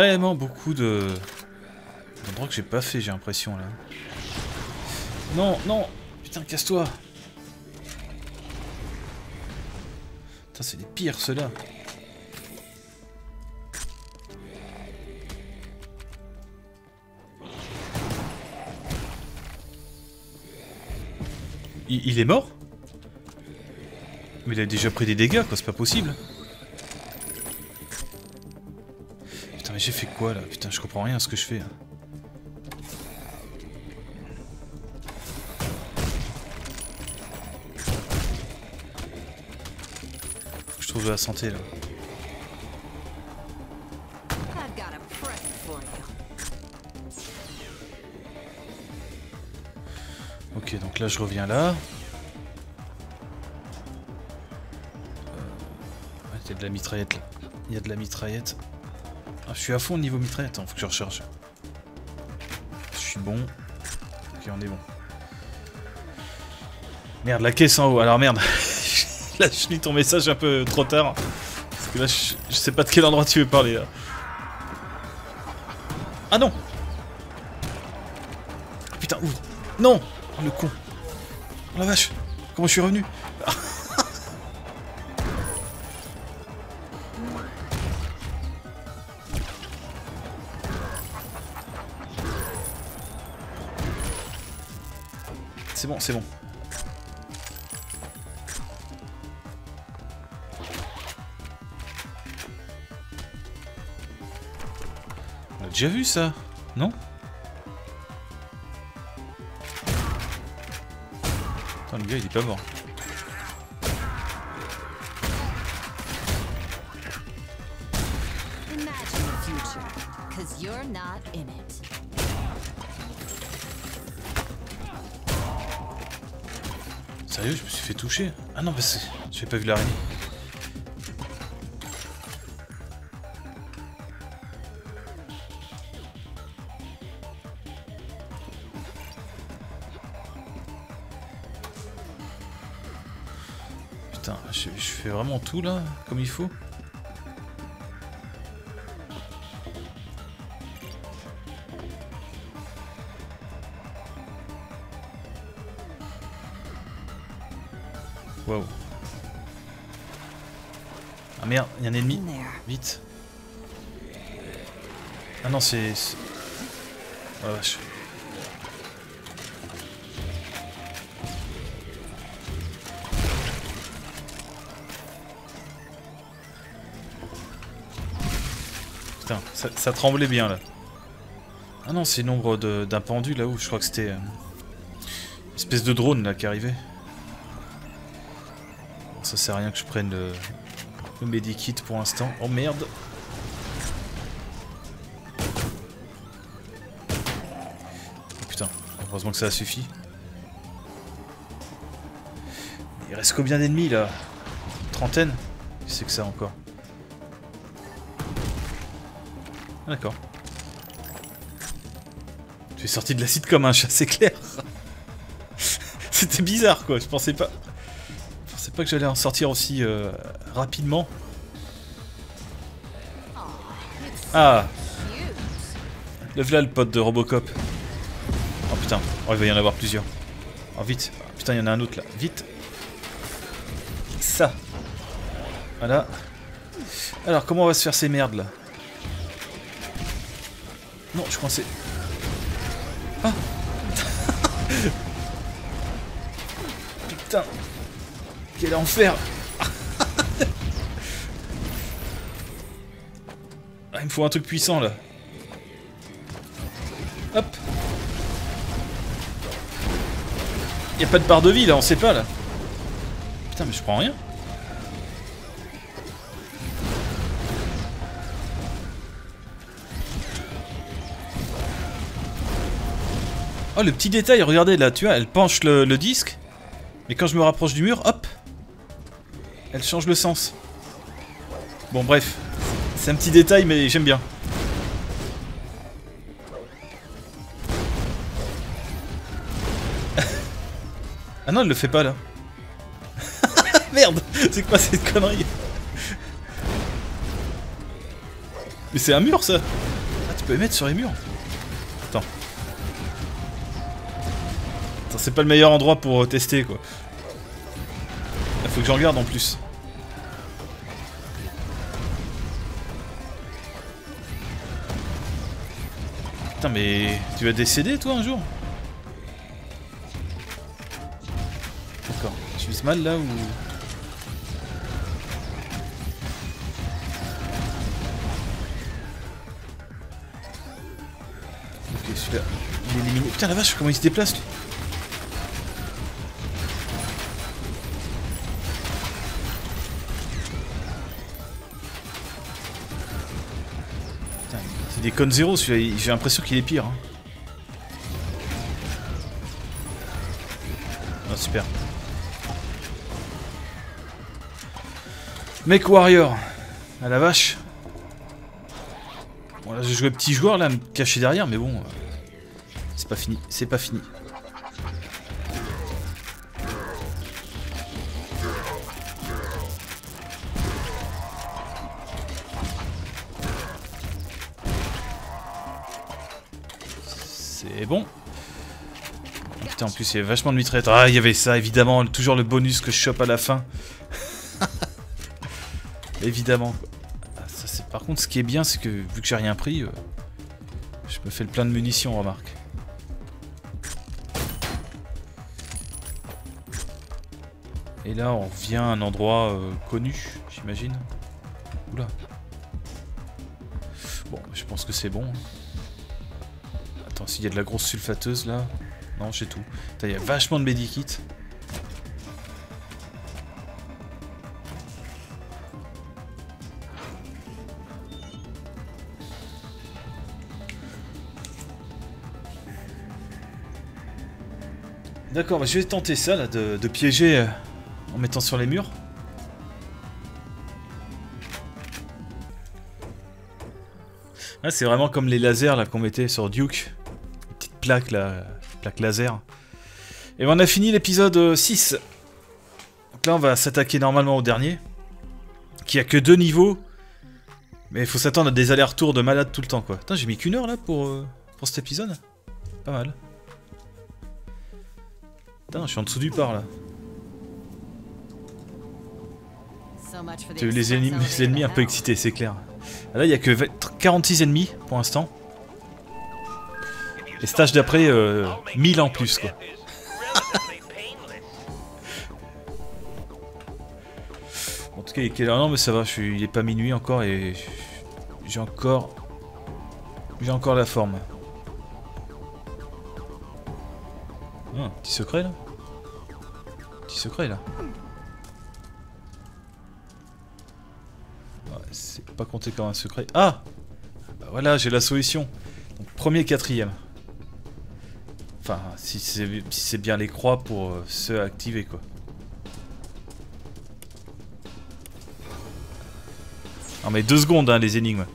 Vraiment beaucoup de d'endroits que j'ai pas fait, j'ai l'impression là. Non, non. Putain, casse-toi. Putain, c'est les pires, ceux-là. Il, il est mort? Mais il a déjà pris des dégâts, quoi, c'est pas possible j'ai fait quoi, là? Putain, je comprends rien à ce que je fais, hein. trouve de la santé là. Ok, donc là je reviens là. Il y a de la mitraillette là. Il y a de la mitraillette. Ah, je suis à fond au niveau mitraillette, hein, faut que je recharge. Je suis bon. Ok, on est bon. Merde, la caisse en haut. Alors merde. là, je lis ton message un peu trop tard. Parce que là, je, sais pas de quel endroit tu veux parler, là. Ah non Putain, ouvre Non Oh, le con Oh la vache Comment je suis revenu C'est bon, c'est bon. déjà vu ça, non Attends, le gars il est pas mort. Ah non, parce que j'ai pas vu l'araignée. je, fais vraiment tout là, comme il faut un ennemi. Vite. Ah non, c'est... Oh vache. Putain, ça, tremblait bien là. Ah non, c'est l'ombre d'un pendu là-haut. Je crois que c'était... Euh, une espèce de drone là qui arrivait. ça sert à rien que je prenne le, le medikit pour l'instant. Oh merde Heureusement que ça a suffi. Il reste combien d'ennemis là? Trentaine? Qu'est-ce que ça encore? Ah, D'accord. Tu es sorti de l'acide comme un chat, c'est clair. C'était bizarre quoi, je pensais pas... Je pensais pas que j'allais en sortir aussi euh, rapidement. Ah Le voilà le pote de Robocop. Oh, il va y en avoir plusieurs. Oh, vite. Putain, il y en a un autre là. Vite. Ça. Voilà. Alors, comment on va se faire ces merdes là? Non, je c'est... Ah Putain Quel enfer me faut un truc puissant là. Hop Y a pas de barre de vie là, on sait pas là. Putain, mais je prends rien. Oh, le petit détail, regardez là, tu vois, elle penche le, le disque. Mais quand je me rapproche du mur, hop Elle change le sens. Bon, bref. C'est un petit détail, mais j'aime bien. Ah non, elle le fait pas là. Merde C'est quoi cette connerie? Mais c'est un mur ça Ah, tu peux les mettre sur les murs Attends. Attends, c'est pas le meilleur endroit pour euh, tester quoi. Il ah, faut que j'en regarde en plus. Putain mais tu vas décéder toi un jour mal là ou... Ok celui-là, il est éliminé. Putain la vache, comment il se déplace lui Des cônes zéro celui-là, j'ai l'impression qu'il est pire. Hein. Ah, super. Mec Warrior. À la vache. Bon là j'ai joué petit joueur là, me cacher derrière, mais bon. Euh, c'est pas fini, c'est pas fini. Plus, il y avait vachement de mitraillettes. Ah, il y avait ça, évidemment. Toujours le bonus que je chope à la fin. Évidemment. Ah, ça, Par contre, ce qui est bien, c'est que vu que j'ai rien pris, euh, je me fais le plein de munitions, remarque. Et là, on revient à un endroit euh, connu, j'imagine. Oula. Bon, je pense que c'est bon. Attends, s'il y a de la grosse sulfateuse là... Non, j'ai tout. Il y a vachement de medikits. D'accord, bah, je vais tenter ça là, de, piéger euh, en mettant sur les murs. Ah, c'est vraiment comme les lasers là qu'on mettait sur Duke. Les petites plaques là, plaques laser. Et on a fini l'épisode 6. Euh, Donc là on va s'attaquer normalement au dernier. Qui a que deux niveaux. Mais il faut s'attendre à des allers-retours de malade tout le temps quoi. Putain j'ai mis qu'une heure là pour, euh, pour cet épisode. Pas mal. Putain, je suis en dessous du port là. les ennemis, les ennemis un peu excités, c'est clair. Là, il n'y a que 46 ennemis pour l'instant. Et stage d'après, 1000 euh, en plus, quoi. en tout cas, il est Non, mais ça va, je suis... il est pas minuit encore et j'ai encore... J'ai encore la forme. Ah, petit secret là? Petit secret là. c'est pas compté comme un secret. Ah bah Voilà, j'ai la solution. Donc, premier, quatrième. Enfin, si c'est bien les croix pour euh, se activer quoi. Non mais deux secondes hein, les énigmes.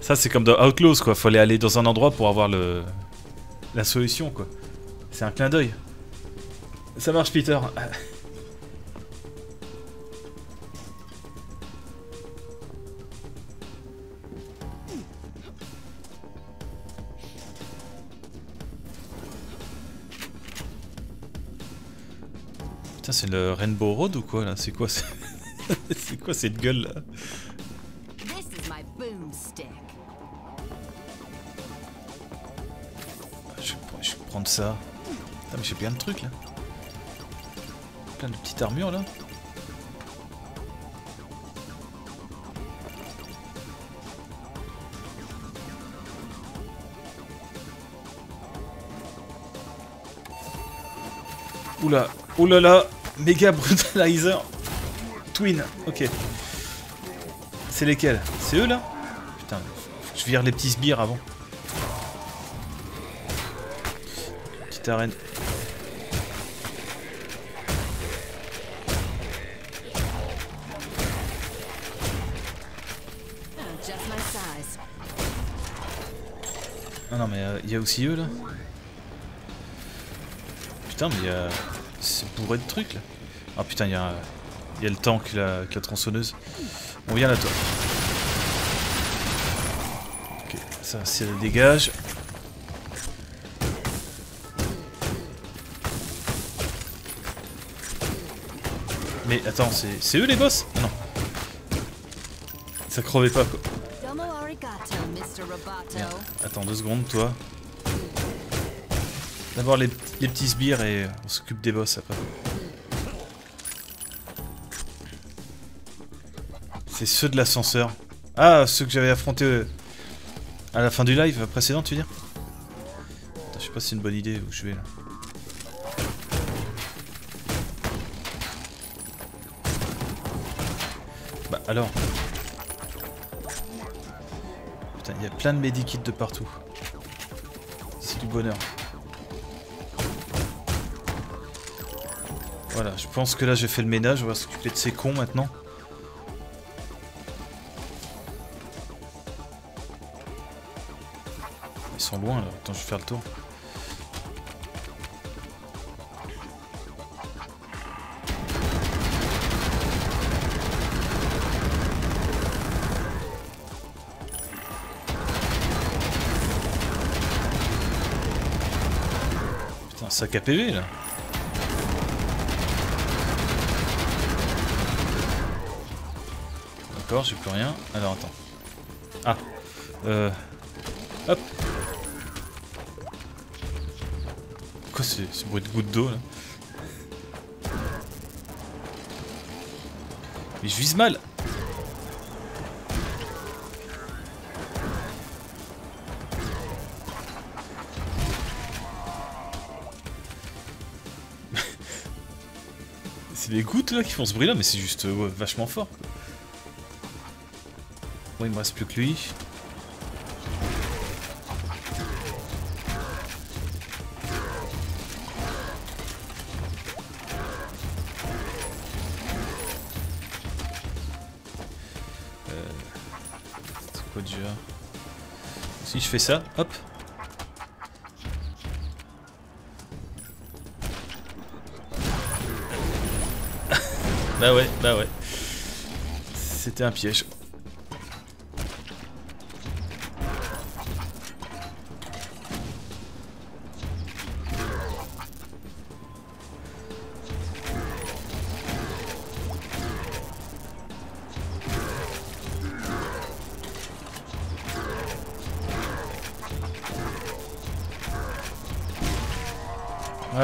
Ça c'est comme dans Outlaws quoi, fallait aller dans un endroit pour avoir le la solution quoi. C'est un clin d'œil. Ça marche, Peter. c'est le Rainbow Road ou quoi là? C'est quoi C'est quoi cette gueule là? Je vais prendre ça. Ah mais j'ai plein de trucs là. Plein de petites armures là. Oula, oulala, méga brutalizer. Twin, ok. C'est lesquels? C'est eux là? Putain, je vire les petits sbires avant. Petite arène. Ah non mais il euh, y a aussi eux là. Putain mais il y a... Bourré de trucs là. Ah putain il y y a le tank, la, la tronçonneuse. On vient là toi. Ok, ça c'est le dégage. Mais attends, c'est eux les boss? Ah Non. Ça crevait pas quoi. Attends deux secondes, toi. D'abord les, petits sbires et on s'occupe des boss après. C'est ceux de l'ascenseur. Ah, ceux que j'avais affrontés euh, à la fin du live précédent, tu veux dire? Je sais pas si c'est une bonne idée où je vais là. Bah alors il y a plein de medikits de partout. C'est du bonheur. Voilà, je pense que là j'ai fait le ménage, on va s'occuper de ces cons maintenant. Ils sont loin là, attends je vais faire le tour. sac à PV là. D'accord, j'ai plus rien. Alors attends. Ah. Euh. Hop. Quoi c'est ce bruit de goutte d'eau là Mais je vise mal C'est les gouttes là qui font ce bruit là, mais c'est juste euh, vachement fort. Bon, il me reste plus que lui. Euh, Si je fais ça, hop, Bah ouais, bah ouais. C'était un piège.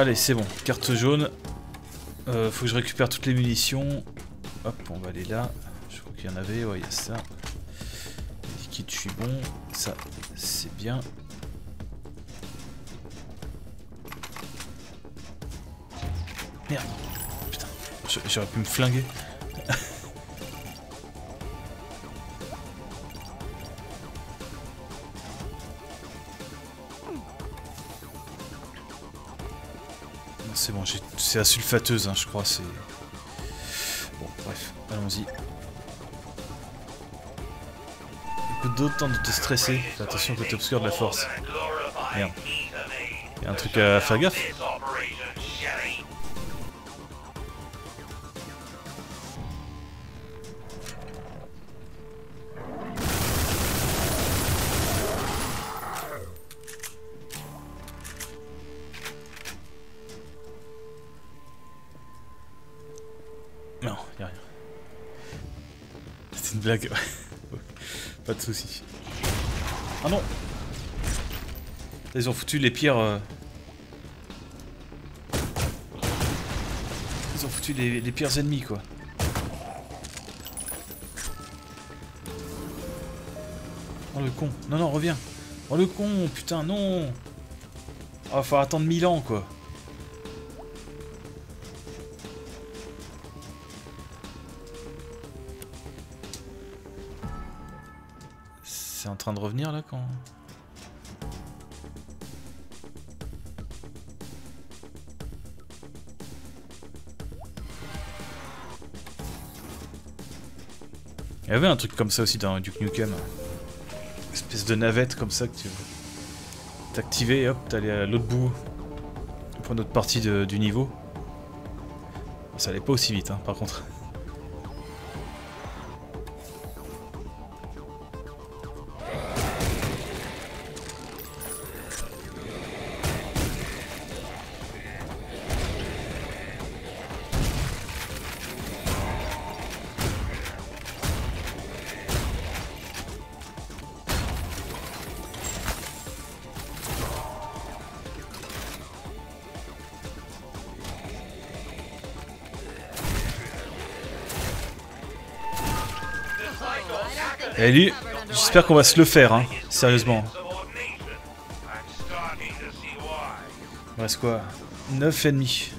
Allez, c'est bon. Carte jaune. Euh, faut que je récupère toutes les munitions. Hop, on va aller là. Je crois qu'il y en avait. Ouais, il y a ça. Liquide, je suis bon. Ça, c'est bien. Merde. Putain, j'aurais pu me flinguer. C'est la sulfateuse, hein, je crois, c'est... Bon, bref, allons-y. Écoute d'autres de te stresser. Fais attention côté obscur de la force. Merde. Y'a un truc à faire gaffe foutu les pires... Euh, ils ont foutu les, les pires ennemis, quoi. Oh le con. Non, non, reviens. Oh le con, putain, non. Oh, faut attendre mille ans, quoi. c'est en train de revenir là quand... Il y avait un truc comme ça aussi dans Duke Nukem. Une espèce de navette comme ça que tu t'activais et hop, t'allais à l'autre bout pour une autre partie du niveau. Ça allait pas aussi vite hein, par contre. Et lui, j'espère qu'on va se le faire, hein, sérieusement. Il reste quoi? 9 ennemis.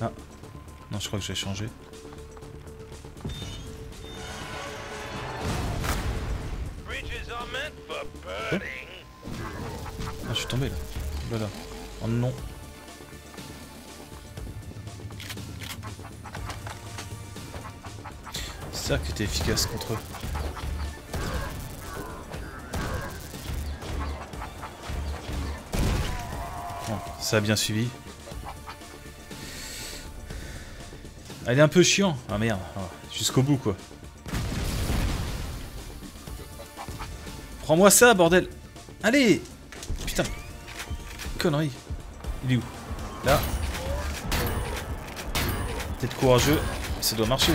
Ah. Non, je crois que je vais contre eux. Ça a bien suivi. Elle est un peu chiant. Ah merde, ah, jusqu'au bout quoi. Prends-moi ça, bordel Allez Putain Connerie Il est où? Là. Peut-être courageux, ça doit marcher.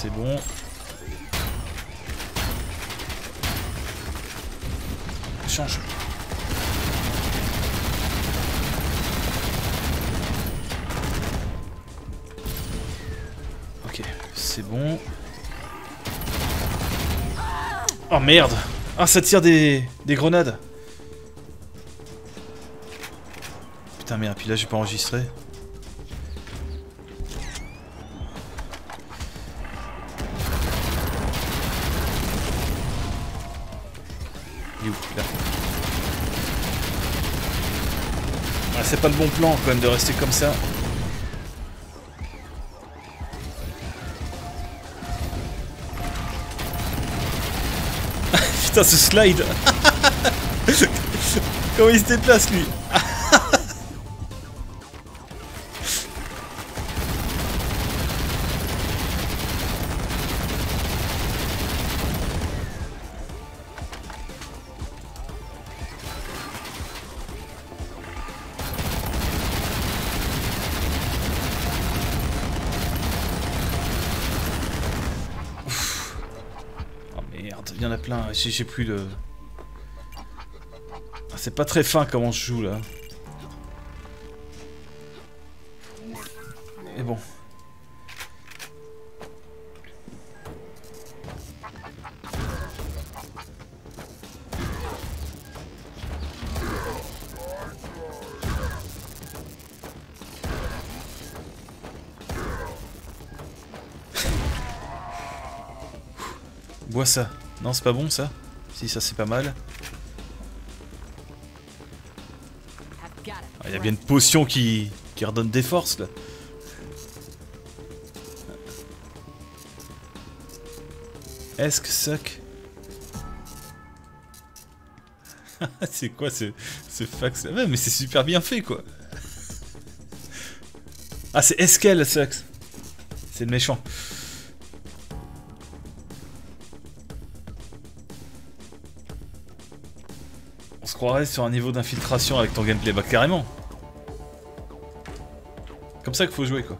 c'est bon. Change. Ok, c'est bon. Oh merde Ah ça tire des, des grenades Putain merde, puis là j'ai pas enregistré. C'est pas le bon plan quand même de rester comme ça. Putain ce slide Comment il se déplace lui? J'ai plus le... Ah, c'est pas très fin comment je joue là. Et bon. Bois ça. Non, c'est pas bon ça Si, ça c'est pas mal. Ah, il y a bien une potion qui, qui redonne des forces là. Est-ce que suck C'est quoi ce, fax là? Mais c'est super bien fait quoi Ah c'est Eskel sucks C'est le méchant croirais sur un niveau d'infiltration avec ton gameplay. Bah carrément. Comme ça qu'il faut jouer quoi.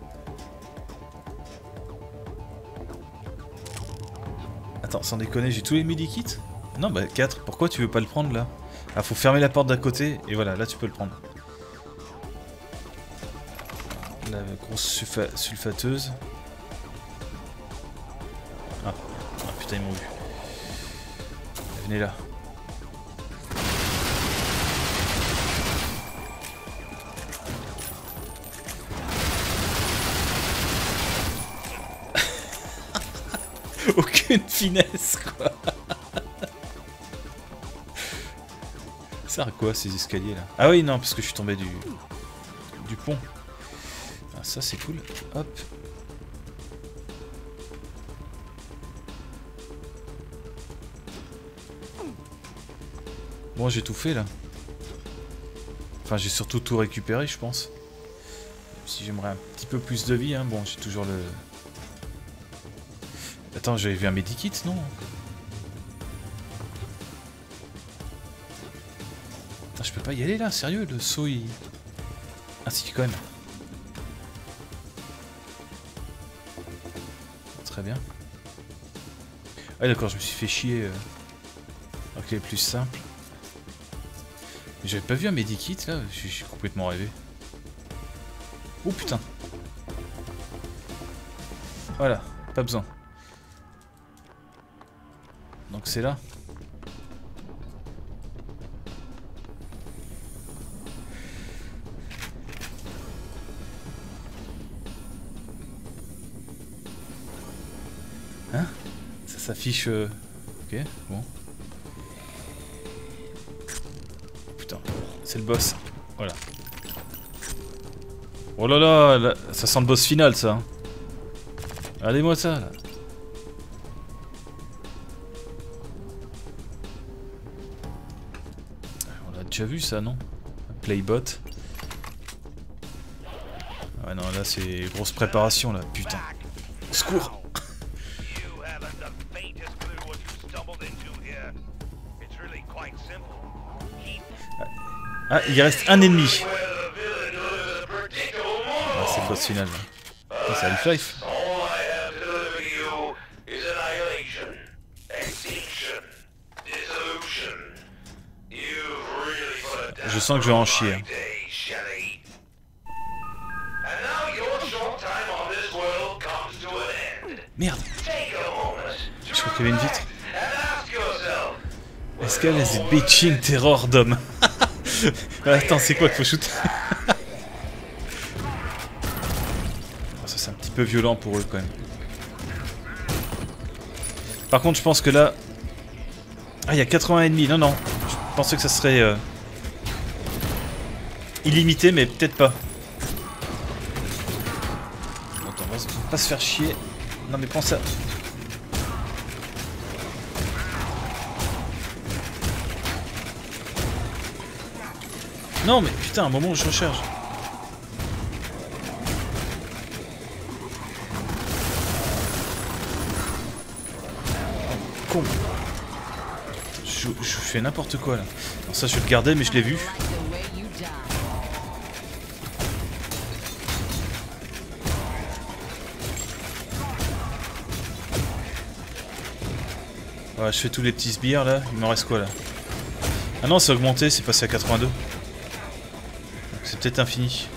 Attends, sans déconner, j'ai tous les medikits Non, bah 4. Pourquoi tu veux pas le prendre là? Ah, faut fermer la porte d'à côté et voilà, là tu peux le prendre. La grosse sulfateuse. Ah. ah putain, ils m'ont vu. Venez là. Aucune finesse, quoi. Ça sert quoi ces escaliers là? Ah oui, non, parce que je suis tombé du, du pont. Ah, ça c'est cool. Hop. Bon, j'ai tout fait là. Enfin, j'ai surtout tout récupéré, je pense. Si j'aimerais un petit peu plus de vie, hein. bon, j'ai toujours le, Attends, j'avais vu un medikit, non je peux pas y aller là, sérieux, le saut il... Ah si, quand même. Très bien. Ah d'accord, je me suis fait chier. Euh... Ok, plus simple. J'avais pas vu un medikit là, je suis complètement rêvé. Oh putain. Voilà, pas besoin. C'est là. Hein? Ça s'affiche... Euh, ok, bon. Putain, c'est le boss. Voilà. Oh là là, ça sent le boss final ça. Hein. Allez-moi ça. Vu ça, non? Playbot. Ouais, non, là c'est grosse préparation là, putain. Secours Ah, il reste un ennemi. Ah, c'est le boss final. Ah, c'est Half-Life. Sens que je vais en chier. Merde Je crois qu'il y avait une vitre. Est-ce qu'elle est bitching terror d'homme Attends, c'est quoi qu'il faut shoot Ça c'est un petit peu violent pour eux quand même. Par contre, je pense que là... Ah, il y a 80 ennemis. Non, non. Je pensais que ça serait... Euh, illimité, mais peut-être pas. Attends, on va pas se faire chier. Non mais pense à... Non mais putain, un moment où je recharge. con. Je, je fais n'importe quoi là. Alors ça je vais le garder mais je l'ai vu. Je fais tous les petits sbires là. Il m'en reste quoi là Ah non, c'est augmenté, c'est passé à 82. C'est peut-être infini.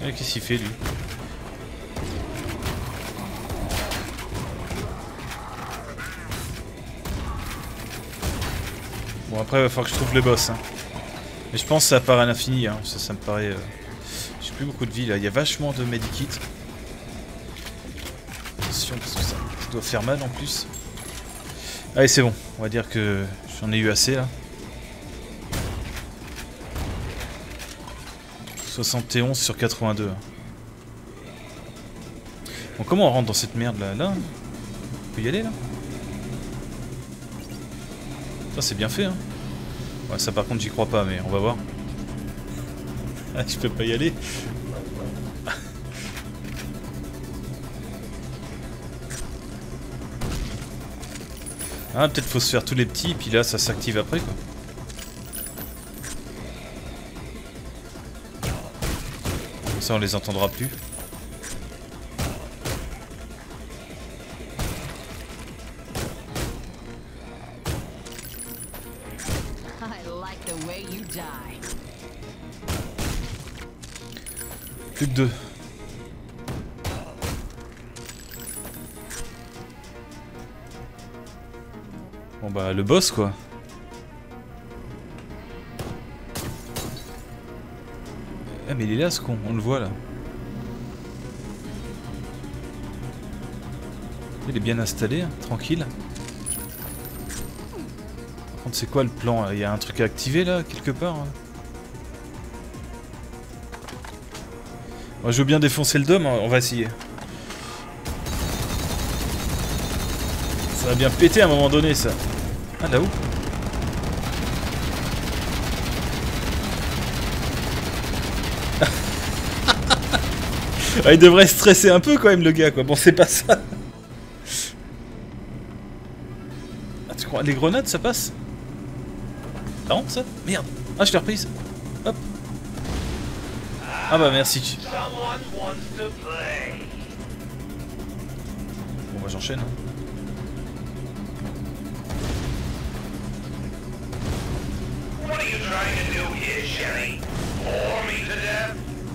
Qu'est-ce qu'il fait lui Bon après il va falloir que je trouve le boss. Hein. Mais je pense que ça part à l'infini, hein. ça, ça me paraît... Euh... J'ai plus beaucoup de vie là, il y a vachement de medikits. Attention parce que ça doit faire mal en plus. Allez c'est bon, on va dire que j'en ai eu assez là. 71 sur 82. Bon comment on rentre dans cette merde là? Là? On peut y aller là? Ça c'est bien fait hein. Ouais ça par contre j'y crois pas mais on va voir. Ah je peux pas y aller Ah, peut-être faut se faire tous les petits, puis là, ça s'active après, quoi. Comme ça, on les entendra plus. Plus que deux. Bah le boss quoi. Ah mais il est là ce con, on le voit là. Il est bien installé, hein, tranquille. Par contre c'est quoi le plan Il y a un truc à activer là, quelque part hein? Moi, je veux bien défoncer le dôme, hein, on va essayer. Ça va bien péter à un moment donné ça. Ah, là où ah, Il devrait stresser un peu quand même le gars quoi. Bon c'est pas ça. Ah tu crois les grenades ça passe? Non ça? Merde. Ah je l'ai reprise. Hop. Ah bah merci. Bon bah j'enchaîne. Hein.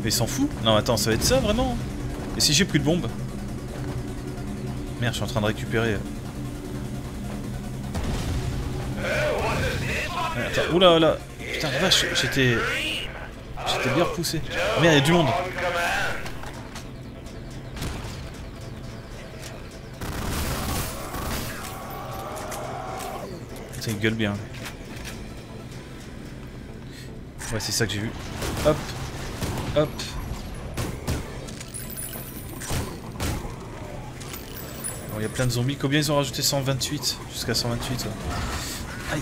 Mais il s'en fout. Non, attends, ça va être ça, vraiment Et si j'ai plus de bombes Merde, je suis en train de récupérer. attends, oula, oula. Putain, la vache, j'étais... J'étais bien repoussé. Oh merde, il y a du monde. Ça gueule bien. Ouais, c'est ça que j'ai vu. Hop. Hop. Bon, il y a plein de zombies. Combien ils ont rajouté? 128 Jusqu'à 128. Aïe.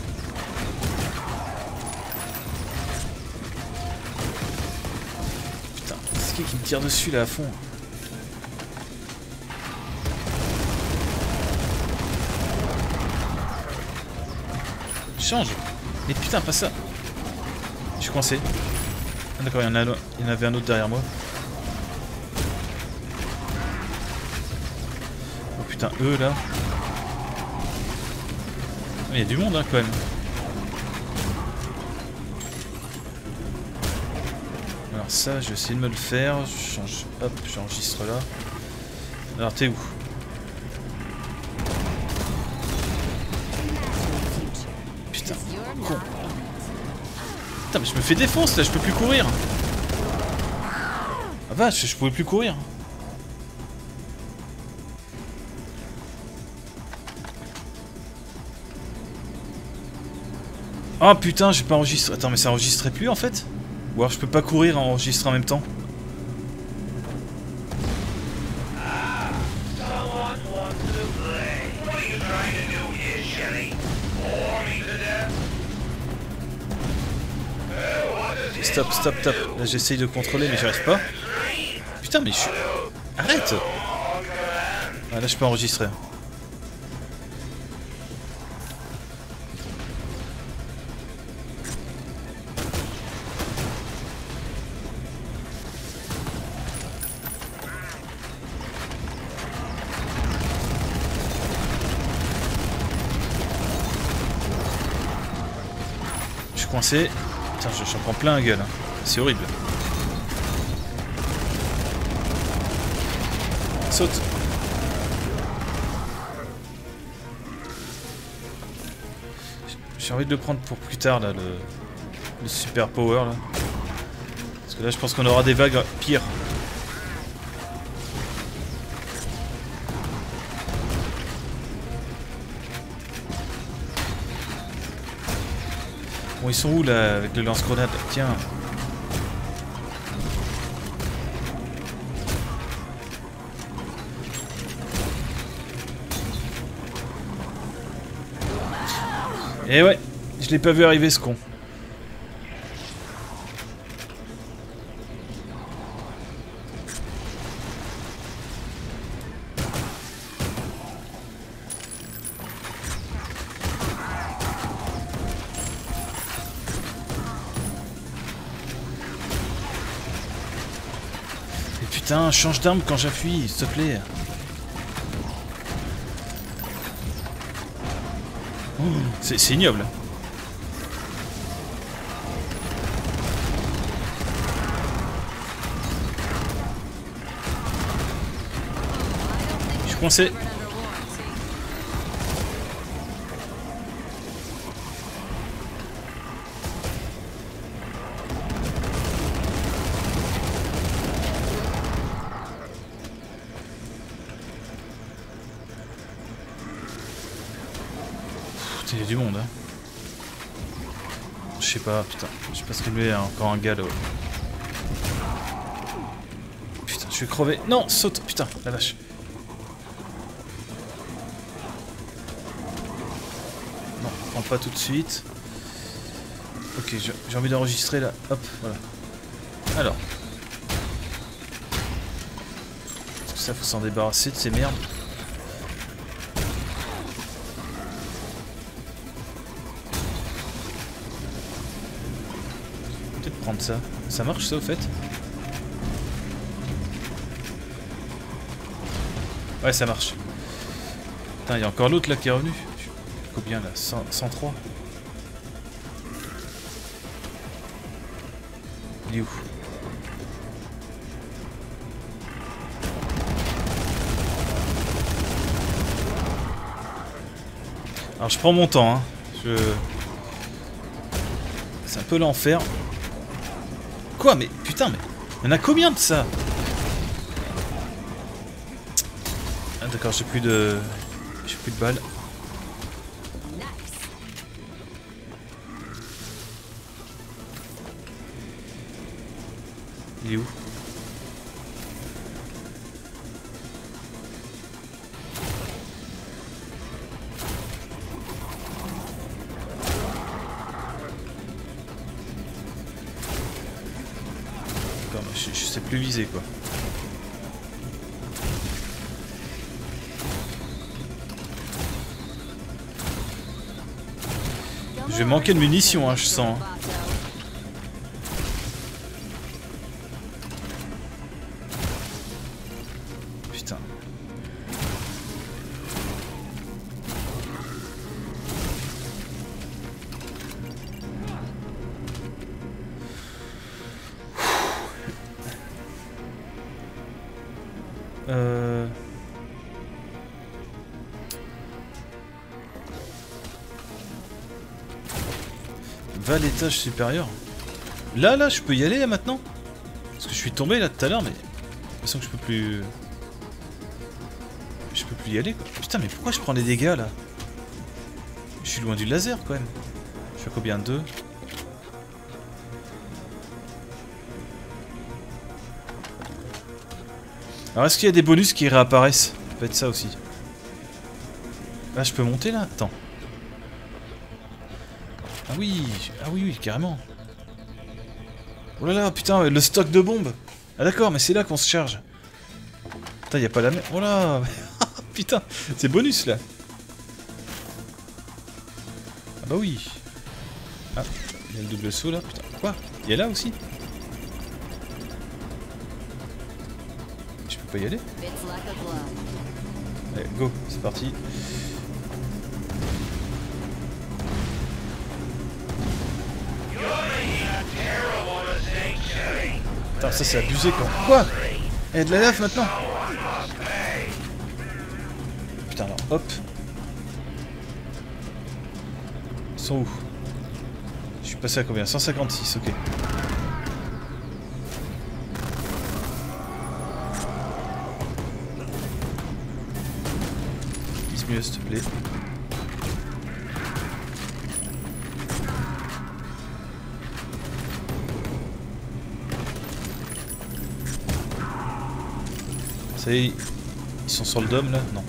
Putain, c'est qui qui me tire dessus là à fond? Change Mais putain, pas ça suis coincé. Ah, D'accord, il, y en avait un autre derrière moi. Oh putain, eux là. Il y a du monde hein, quand même. Alors ça, je vais essayer de me le faire. Je change. Hop, j'enregistre là. Alors t'es où? Je me fais défoncer là, je peux plus courir. Ah vache, je pouvais plus courir. Oh putain, j'ai pas enregistré. Attends, mais ça enregistrait plus en fait? Ou alors je peux pas courir en enregistrer en même temps? stop, stop. Là, j'essaye de contrôler, mais j'arrive pas. Putain, mais je suis... Arrête ah, Là, je peux enregistrer. Je suis coincé. Putain, j'en prends plein la gueule. Hein. C'est horrible. Saute. J'ai envie de le prendre pour plus tard, là, le, le super power, là. Parce que là, je pense qu'on aura des vagues pires. Bon, ils sont où, là, avec le lance-grenade? Tiens. Eh ouais, je l'ai pas vu arriver ce con. Et putain, change d'arme quand j'appuie, s'il te plaît. C'est ignoble. Je suis coincé. Pas, putain. Je sais pas y a encore un galop. Putain, je suis crevé. Non, saute, putain, la vache. Non, prends pas tout de suite. Ok, j'ai envie d'enregistrer là. Hop, voilà. Alors. Est-ce que ça, faut s'en débarrasser de ces merdes ça. Ça marche ça au fait Ouais ça marche. Putain, il y a encore l'autre là qui est revenu. Combien là? 103 Il est où? Alors je prends mon temps, hein. Je... C'est un peu l'enfer. Quoi Mais putain, mais... Il y en a combien de ça? Ah d'accord, j'ai plus de... J'ai plus de balles. Je, vais manquer de munitions, hein, je sens. Euh... À supérieur. Là, là, je peux y aller là maintenant Parce que je suis tombé là tout à l'heure, mais... Toute façon que je peux plus... Je peux plus y aller. Putain, mais pourquoi je prends les dégâts là? Je suis loin du laser quand même. Je fais combien? Deux Alors est-ce qu'il y a des bonus qui réapparaissent? Ça peut être ça aussi. Ah je peux monter là? Attends. Ah oui, ah oui, oui, carrément. Oh là là, putain, le stock de bombes Ah d'accord, mais c'est là qu'on se charge. Putain, y a pas la même... Oh là Putain, c'est bonus là Ah bah oui Ah, il y a le double saut là, putain. Quoi? Il y a là aussi? Peut y aller? Allez, go, c'est parti. Ça c'est abusé quoi. Quoi y a de la lave maintenant Putain, alors hop. Ils sont où Je suis passé à combien? 156, ok. Vise mieux s'il te plaît. Ça y est, ils sont sur le dôme là? Non.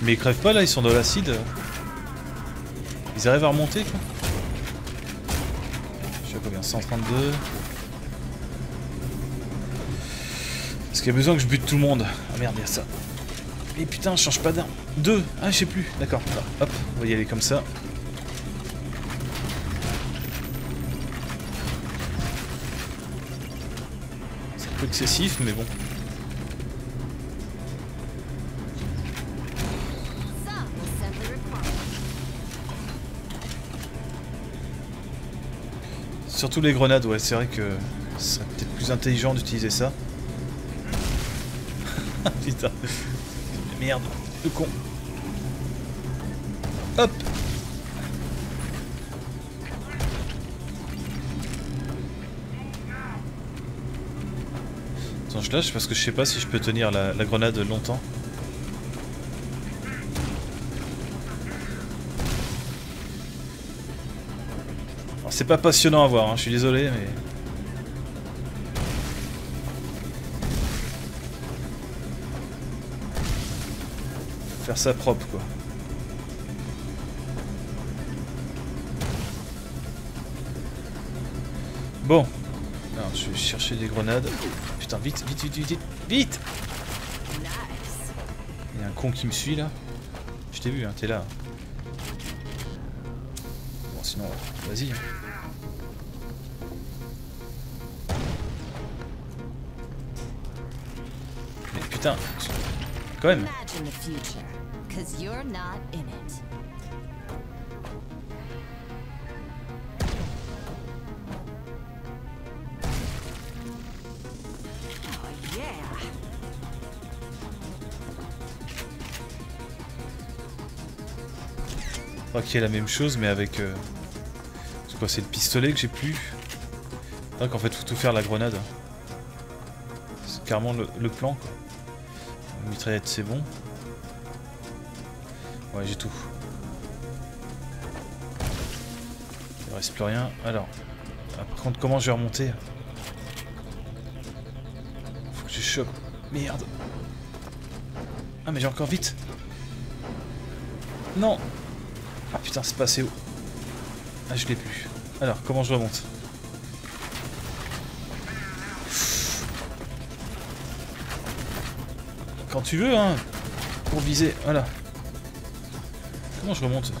Mais ils crèvent pas là, ils sont dans l'acide. Ils arrivent à remonter quoi. Je sais combien 132. Est-ce qu'il y a besoin que je bute tout le monde Ah merde, il y a ça. Et putain, je change pas d'un. Deux Ah, je sais plus. D'accord. Hop, on va y aller comme ça. Excessif, mais bon. Surtout les grenades, ouais, c'est vrai que ce serait peut-être plus intelligent d'utiliser ça. Putain. Merde, le con. Je lâche parce que je sais pas si je peux tenir la, grenade longtemps. C'est pas passionnant à voir, hein, je suis désolé, mais... Faire ça propre, quoi. Bon. Alors, je vais chercher des grenades. Putain, vite, vite, vite, vite, vite Il y a un con qui me suit, là. Je t'ai vu, hein, t'es là. Bon, sinon, vas-y. Hein. putain. Quand même. Crois qu'il y la même chose mais avec... Euh... C'est quoi c'est le pistolet que j'ai plus Donc en fait faut tout faire la grenade. C'est carrément le, plan quoi. Mitraillette, c'est bon. Ouais, j'ai tout. Il reste plus rien. Alors, ah, par contre, comment je vais remonter? Faut que je chope. Merde. Ah, mais j'ai encore vite. Non. Ah putain, c'est passé haut. Ah, je l'ai plus. Alors, comment je remonte Quand tu veux, hein. Pour viser. Voilà. Comment je remonte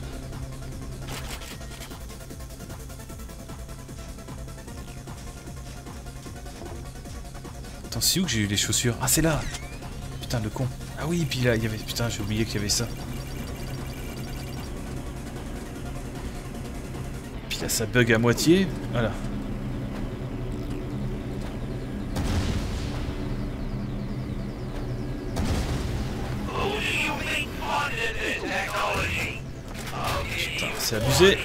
Attends, c'est où que j'ai eu les chaussures? Ah, c'est là Putain, le con. Ah oui, puis là, il y avait... Putain, j'ai oublié qu'il y avait ça. Ça bug à moitié. Voilà. c'est abusé.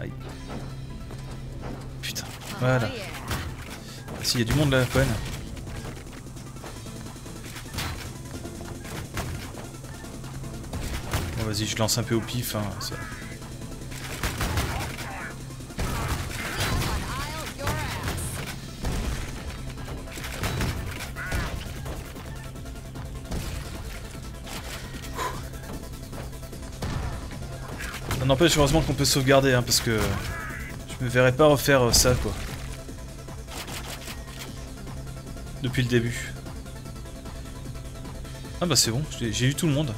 Aïe. Putain, voilà. Ah, S'il y a du monde là, quand même. Je lance un peu au pif. Hein, ça... N'empêche, heureusement qu'on peut sauvegarder, hein, parce que je me verrais pas refaire euh, ça, quoi. Depuis le début. Ah bah c'est bon, j'ai eu tout le monde.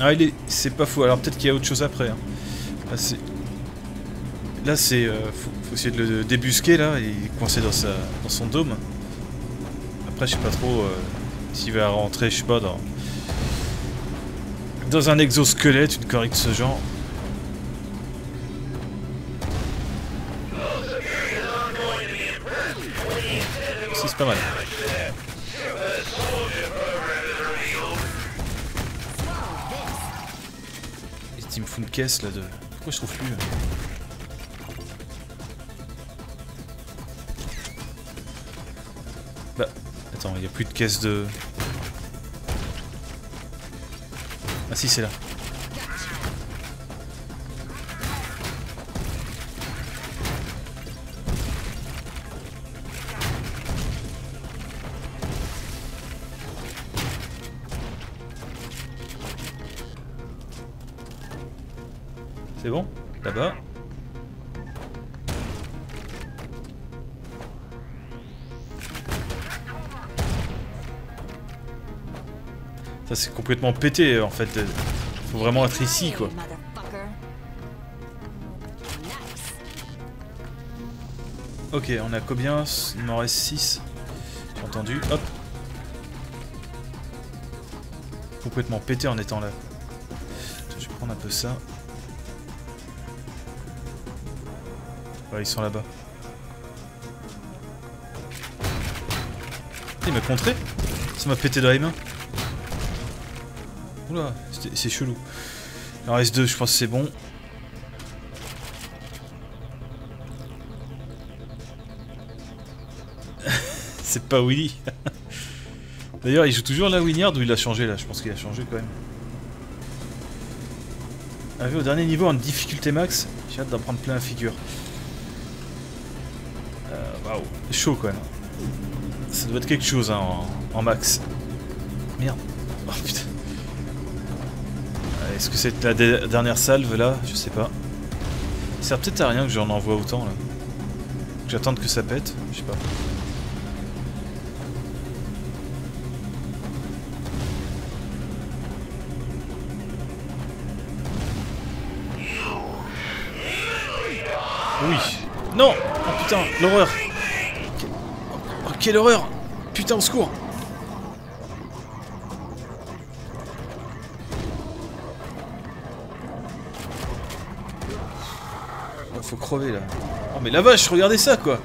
Ah, il est... c'est pas fou. Alors peut-être qu'il y a autre chose après. Hein. Là, c'est... Euh, faut, essayer de le débusquer, là. Il est coincé dans son dôme. Après, je sais pas trop euh, s'il va rentrer, je sais pas, dans... Dans un exosquelette, une connerie de ce genre. Pas mal. Il me fout une caisse là de... Pourquoi je trouve plus Bah, attends, il n'y a plus de caisse de... Ah si, c'est là. Ça c'est complètement pété en fait. Faut vraiment être ici quoi. Ok, on a combien? Il m'en reste 6. J'ai entendu. Hop. Complètement pété en étant là. Je vais prendre un peu ça. Ouais, ils sont là-bas. Il m'a contré Ça m'a pété dans les mains. Oula, c'est chelou. En reste deux, je pense que c'est bon. c'est pas Willy. D'ailleurs, il joue toujours la Winyard ou il a changé là? Je pense qu'il a changé quand même. Arrivé au dernier niveau en difficulté max, j'ai hâte d'en prendre plein la figure. Waouh, chaud quand même. Ça doit être quelque chose hein, en, max. Merde. Que c'est la dernière salve là Je sais pas. Ça sert peut-être à rien que j'en envoie autant là. Que j'attende que ça pète Je sais pas. Oui. Non Oh putain, l'horreur quelle horreur Putain, au secours Oh, mais la vache, regardez ça, quoi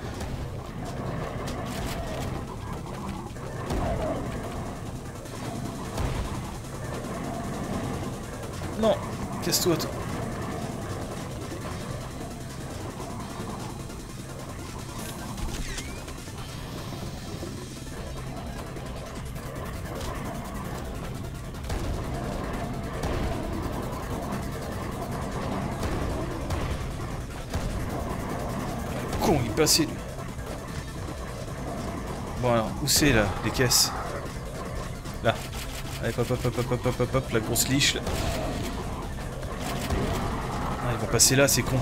Bon alors, où c'est là, les caisses? Là. Allez, hop, hop, hop, hop, hop, hop, hop, la grosse liche. Là. Ah, ils vont passer là, c'est con.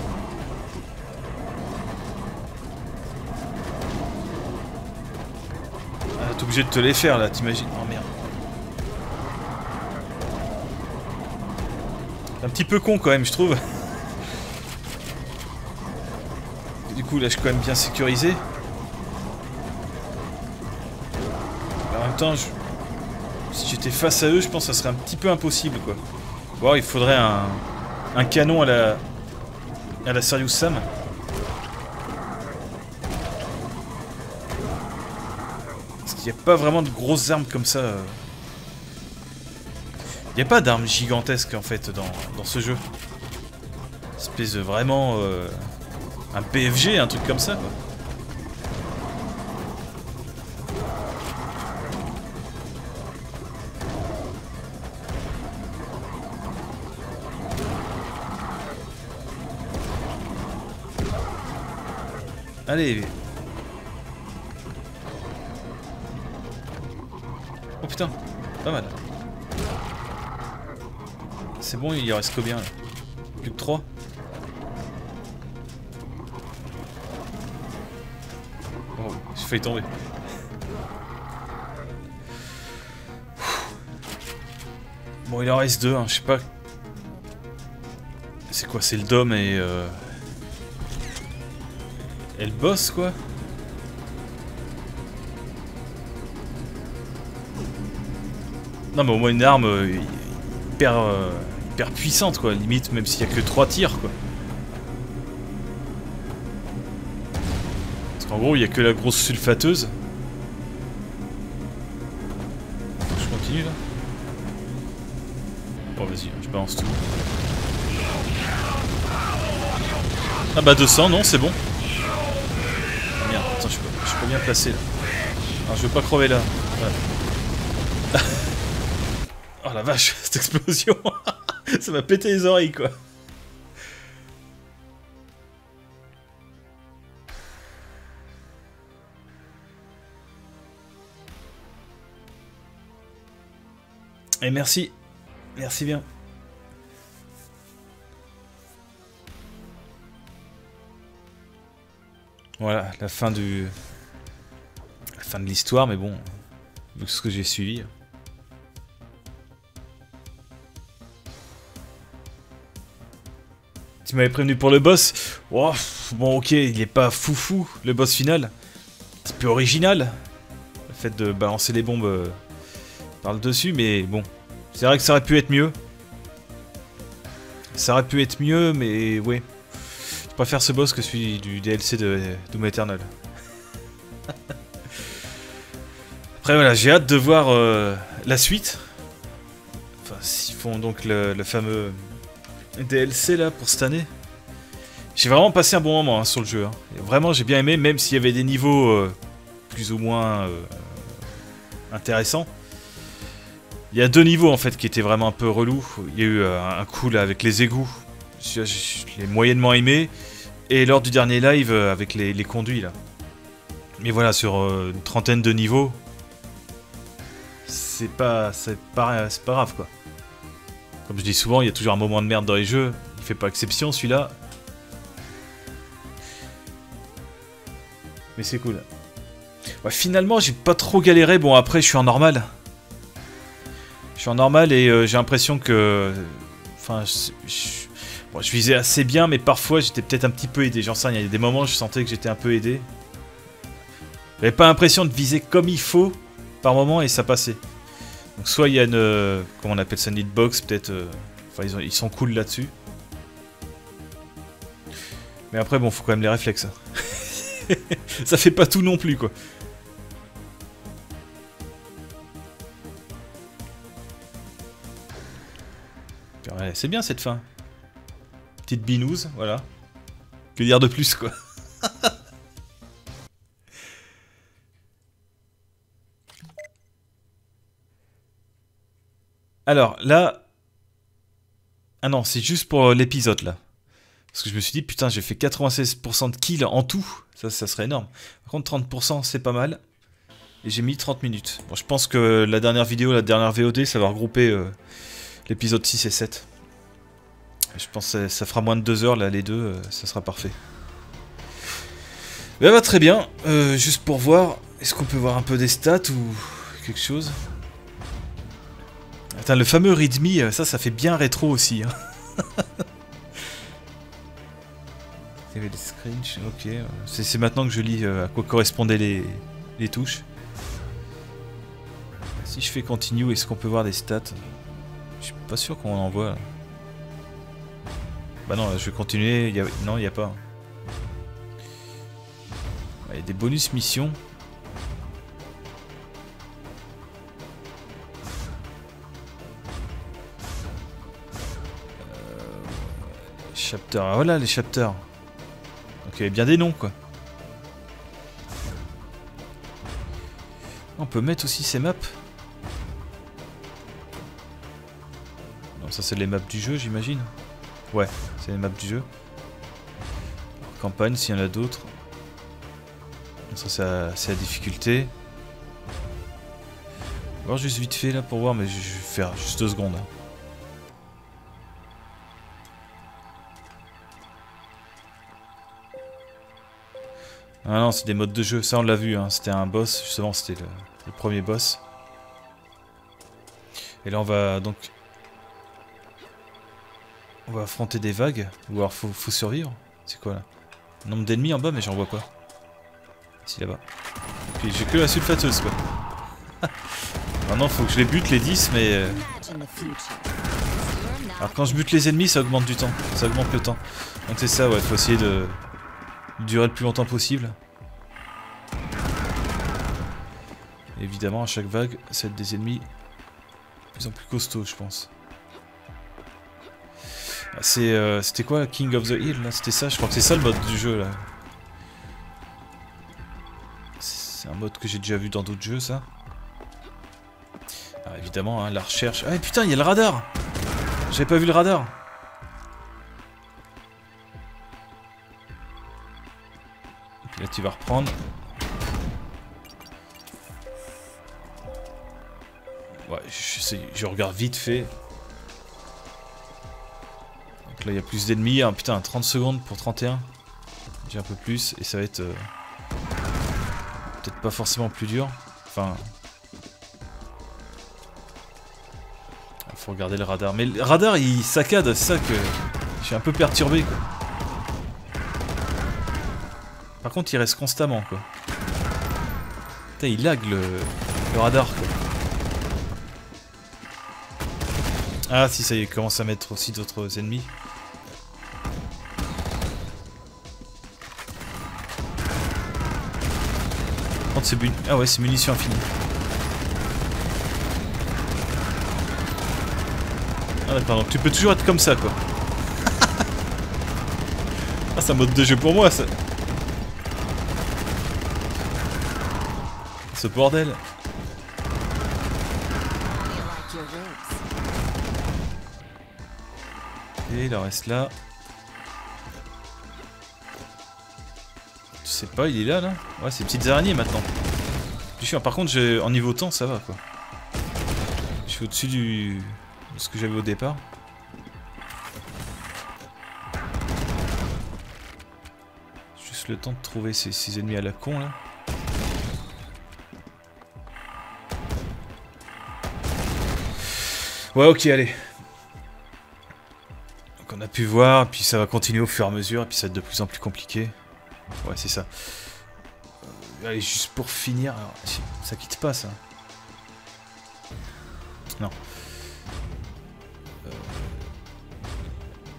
Ah, t'es obligé de te les faire là, t'imagines Oh merde. Un petit peu con quand même, je trouve. coup, là, je suis quand même bien sécurisé. en même temps, si j'étais face à eux, je pense que ça serait un petit peu impossible, quoi. Bon, il faudrait un, un canon à la, à la Serious Sam. Parce qu'il n'y a pas vraiment de grosses armes comme ça. Il n'y a pas d'armes gigantesques, en fait, dans, dans ce jeu. Espèce de vraiment... Euh, un PFG, un truc comme ça, quoi. Allez Oh putain, pas mal. C'est bon, il y reste combien Plus que 3 J'ai failli tomber. Bon, il en reste deux, hein, je sais pas. C'est quoi C'est le dôme et... Euh... Et le quoi Non, mais au moins une arme euh, hyper, euh, hyper puissante, quoi. Limite, même s'il y a que trois tirs, quoi. Qu'en gros, il y a que la grosse sulfateuse. Je continue, là Bon, vas-y, je balance tout. Ah bah 200, non, c'est bon. Ah, merde, attends, je je peux bien placer, là. Alors, je veux pas crever, là. Oh la vache, cette explosion Ça m'a pété les oreilles quoi Et merci. Merci bien. Voilà, la fin du... La fin de l'histoire, mais bon, vu ce que j'ai suivi... Tu m'avais prévenu pour le boss. Oh, bon, ok, il est pas foufou, le boss final. C'est plus original. Le fait de balancer les bombes euh, par le dessus, mais bon. C'est vrai que ça aurait pu être mieux. Ça aurait pu être mieux, mais ouais. Je préfère ce boss que celui du DLC de Doom Eternal. Après voilà, j'ai hâte de voir euh, la suite. Enfin, s'ils font donc le fameux DLC là pour cette année. J'ai vraiment passé un bon moment hein, sur le jeu. Hein. Vraiment, j'ai bien aimé, même s'il y avait des niveaux euh, plus ou moins euh, intéressants. Il y a deux niveaux en fait qui étaient vraiment un peu relous. Il y a eu euh, un coup là avec les égouts. Je, l'ai moyennement aimé. Et lors du dernier live avec les, conduits là. Mais voilà, sur une trentaine de niveaux, c'est pas, c'est pas, pas grave quoi. Comme je dis souvent, il y a toujours un moment de merde dans les jeux. Il fait pas exception celui-là. Mais c'est cool. Finalement, j'ai pas trop galéré. Bon, après, je suis en normal. Je suis en normal et euh, j'ai l'impression que... Enfin, je, je... visais assez bien, mais parfois, j'étais peut-être un petit peu aidé. J'en sais rien, il y a des moments où je sentais que j'étais un peu aidé. J'avais pas l'impression de viser comme il faut par moment et ça passait. Donc soit il y a une... Euh, comment on appelle ça Une hitbox peut-être... Euh, enfin ils, sont cool là-dessus. Mais après bon faut quand même les réflexes. Hein. ça fait pas tout non plus quoi. C'est bien cette fin. Petite binouse, voilà. Que dire de plus quoi. Alors, là... Ah non, c'est juste pour l'épisode, là. Parce que je me suis dit, putain, j'ai fait 96% de kills en tout. Ça, ça serait énorme. Par contre, 30%, c'est pas mal. Et j'ai mis 30 minutes. Bon, je pense que la dernière vidéo, la dernière VOD, ça va regrouper euh, l'épisode 6 et 7. Je pense que ça fera moins de 2 heures, là, les deux, euh, ça sera parfait. Bah, bah très bien. Euh, juste pour voir, est-ce qu'on peut voir un peu des stats ou quelque chose? Attends, le fameux readme, euh, ça, ça fait bien rétro aussi. Hein. ok. C'est maintenant que je lis à quoi correspondaient les touches. Si je fais continue, est-ce qu'on peut voir des stats? Je suis pas sûr qu'on en voit. Bah non, je vais continuer. Non, il n'y a pas. Il y a des bonus missions. Chapter. Ah, voilà les chapters. Donc il y avait bien des noms quoi. On peut mettre aussi ces maps. Ça c'est les maps du jeu j'imagine. Ouais, c'est les maps du jeu. Campagne s'il y en a d'autres. Ça c'est la difficulté. Voir juste vite fait là pour voir mais je vais faire juste deux secondes. Hein. Ah non, c'est des modes de jeu, ça on l'a vu, hein. c'était un boss, justement c'était le, premier boss. Et là on va donc va affronter des vagues. Ou alors faut, survivre. C'est quoi là Nombre d'ennemis en bas, mais j'en vois pas. Si là-bas. Puis j'ai que la sulfateuse quoi. Maintenant faut que je les bute les 10, mais... Euh, alors quand je bute les ennemis, ça augmente du temps. Ça augmente le temps. Donc c'est ça, ouais, faut essayer de durer le plus longtemps possible. évidemment, à chaque vague, c'est des ennemis de plus en plus costauds, je pense. Ah, c'est, euh, c'était quoi King of the Hill là? C'était ça, je crois que c'est ça le mode du jeu là. C'est un mode que j'ai déjà vu dans d'autres jeux ça. Alors, évidemment, hein, la recherche. Ah putain, il y a le radar J'avais pas vu le radar là tu vas reprendre. Ouais, je regarde vite fait. Donc là, il y a plus d'ennemis. Ah, putain, 30 secondes pour 31. J'ai un peu plus. Et ça va être... Euh, peut-être pas forcément plus dur. Enfin... Il faut regarder le radar. Mais le radar, il saccade. C'est ça que... Je suis un peu perturbé, quoi. Par contre, il reste constamment, quoi. Putain, il lag, le, le radar, quoi. Ah si ça y est, commence à mettre aussi d'autres ennemis. C'est Ah ouais, c'est munitions infinies. Ah d'accord, donc tu peux toujours être comme ça quoi. ah c'est un mode de jeu pour moi ça. Ce bordel. Et il en reste là. Sais pas, il est là là Ouais, c'est petites araignées maintenant. Par contre, en niveau temps, ça va quoi. Je suis au-dessus du... de ce que j'avais au départ. Juste le temps de trouver ces, ces ennemis à la con là. Ouais, ok, allez on a pu voir, puis ça va continuer au fur et à mesure, et puis ça va être de plus en plus compliqué. Ouais, c'est ça. Euh, allez, juste pour finir, ça quitte pas ça. Non. Euh,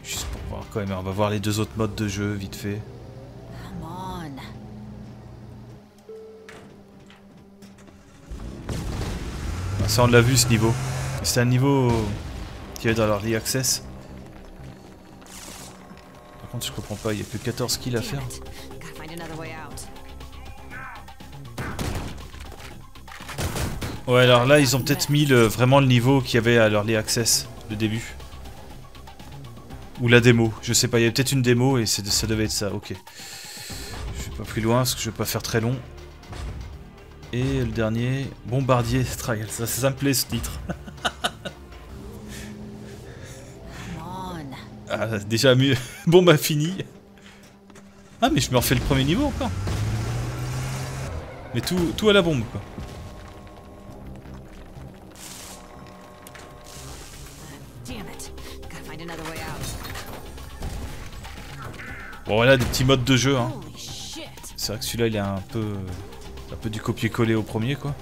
juste pour voir quand même, on va voir les deux autres modes de jeu vite fait. Ça on l'a vu ce niveau. C'est un niveau qui est dans l'early access je comprends pas, il y a que 14 kills à faire. Ouais, alors là, ils ont peut-être mis le, vraiment le niveau qu'il y avait à l'Early Access, le début. Ou la démo, je sais pas, il y avait peut-être une démo et ça devait être ça, ok. Je vais pas plus loin parce que je vais pas faire très long. Et le dernier, Bombardier Trial, ça, ça me plaît ce titre. Ah, déjà mieux. Bon bah fini. Ah mais je me refais le premier niveau encore. Mais tout, tout à la bombe quoi. Bon voilà des petits modes de jeu hein. C'est vrai que celui-là il est un peu un peu du copier-coller au premier quoi.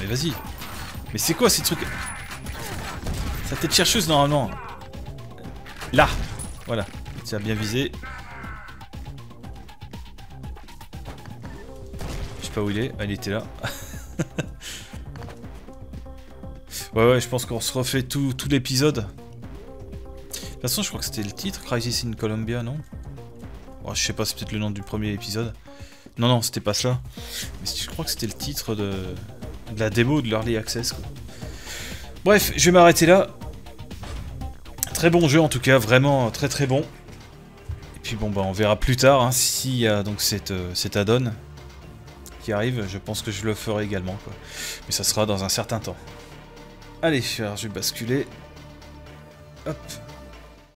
mais vas-y. Mais c'est quoi ces trucs? Sa tête chercheuse normalement. Là Voilà. Tiens, bien visé. Je sais pas où il est. Ah, il était là. ouais, ouais, je pense qu'on se refait tout, l'épisode. De toute façon, je crois que c'était le titre, Crisis in Columbia, non? Oh, Je sais pas, c'est peut-être le nom du premier épisode. Non, non, c'était pas ça. Mais je crois que c'était le titre de, la démo de l'Early Access. Bref, je vais m'arrêter là. Très bon jeu en tout cas, vraiment très très bon. Et puis bon bah on verra plus tard hein, s'il y a donc cette, euh, cette add-on qui arrive, je pense que je le ferai également quoi. Mais ça sera dans un certain temps. Allez, alors je vais basculer. Hop.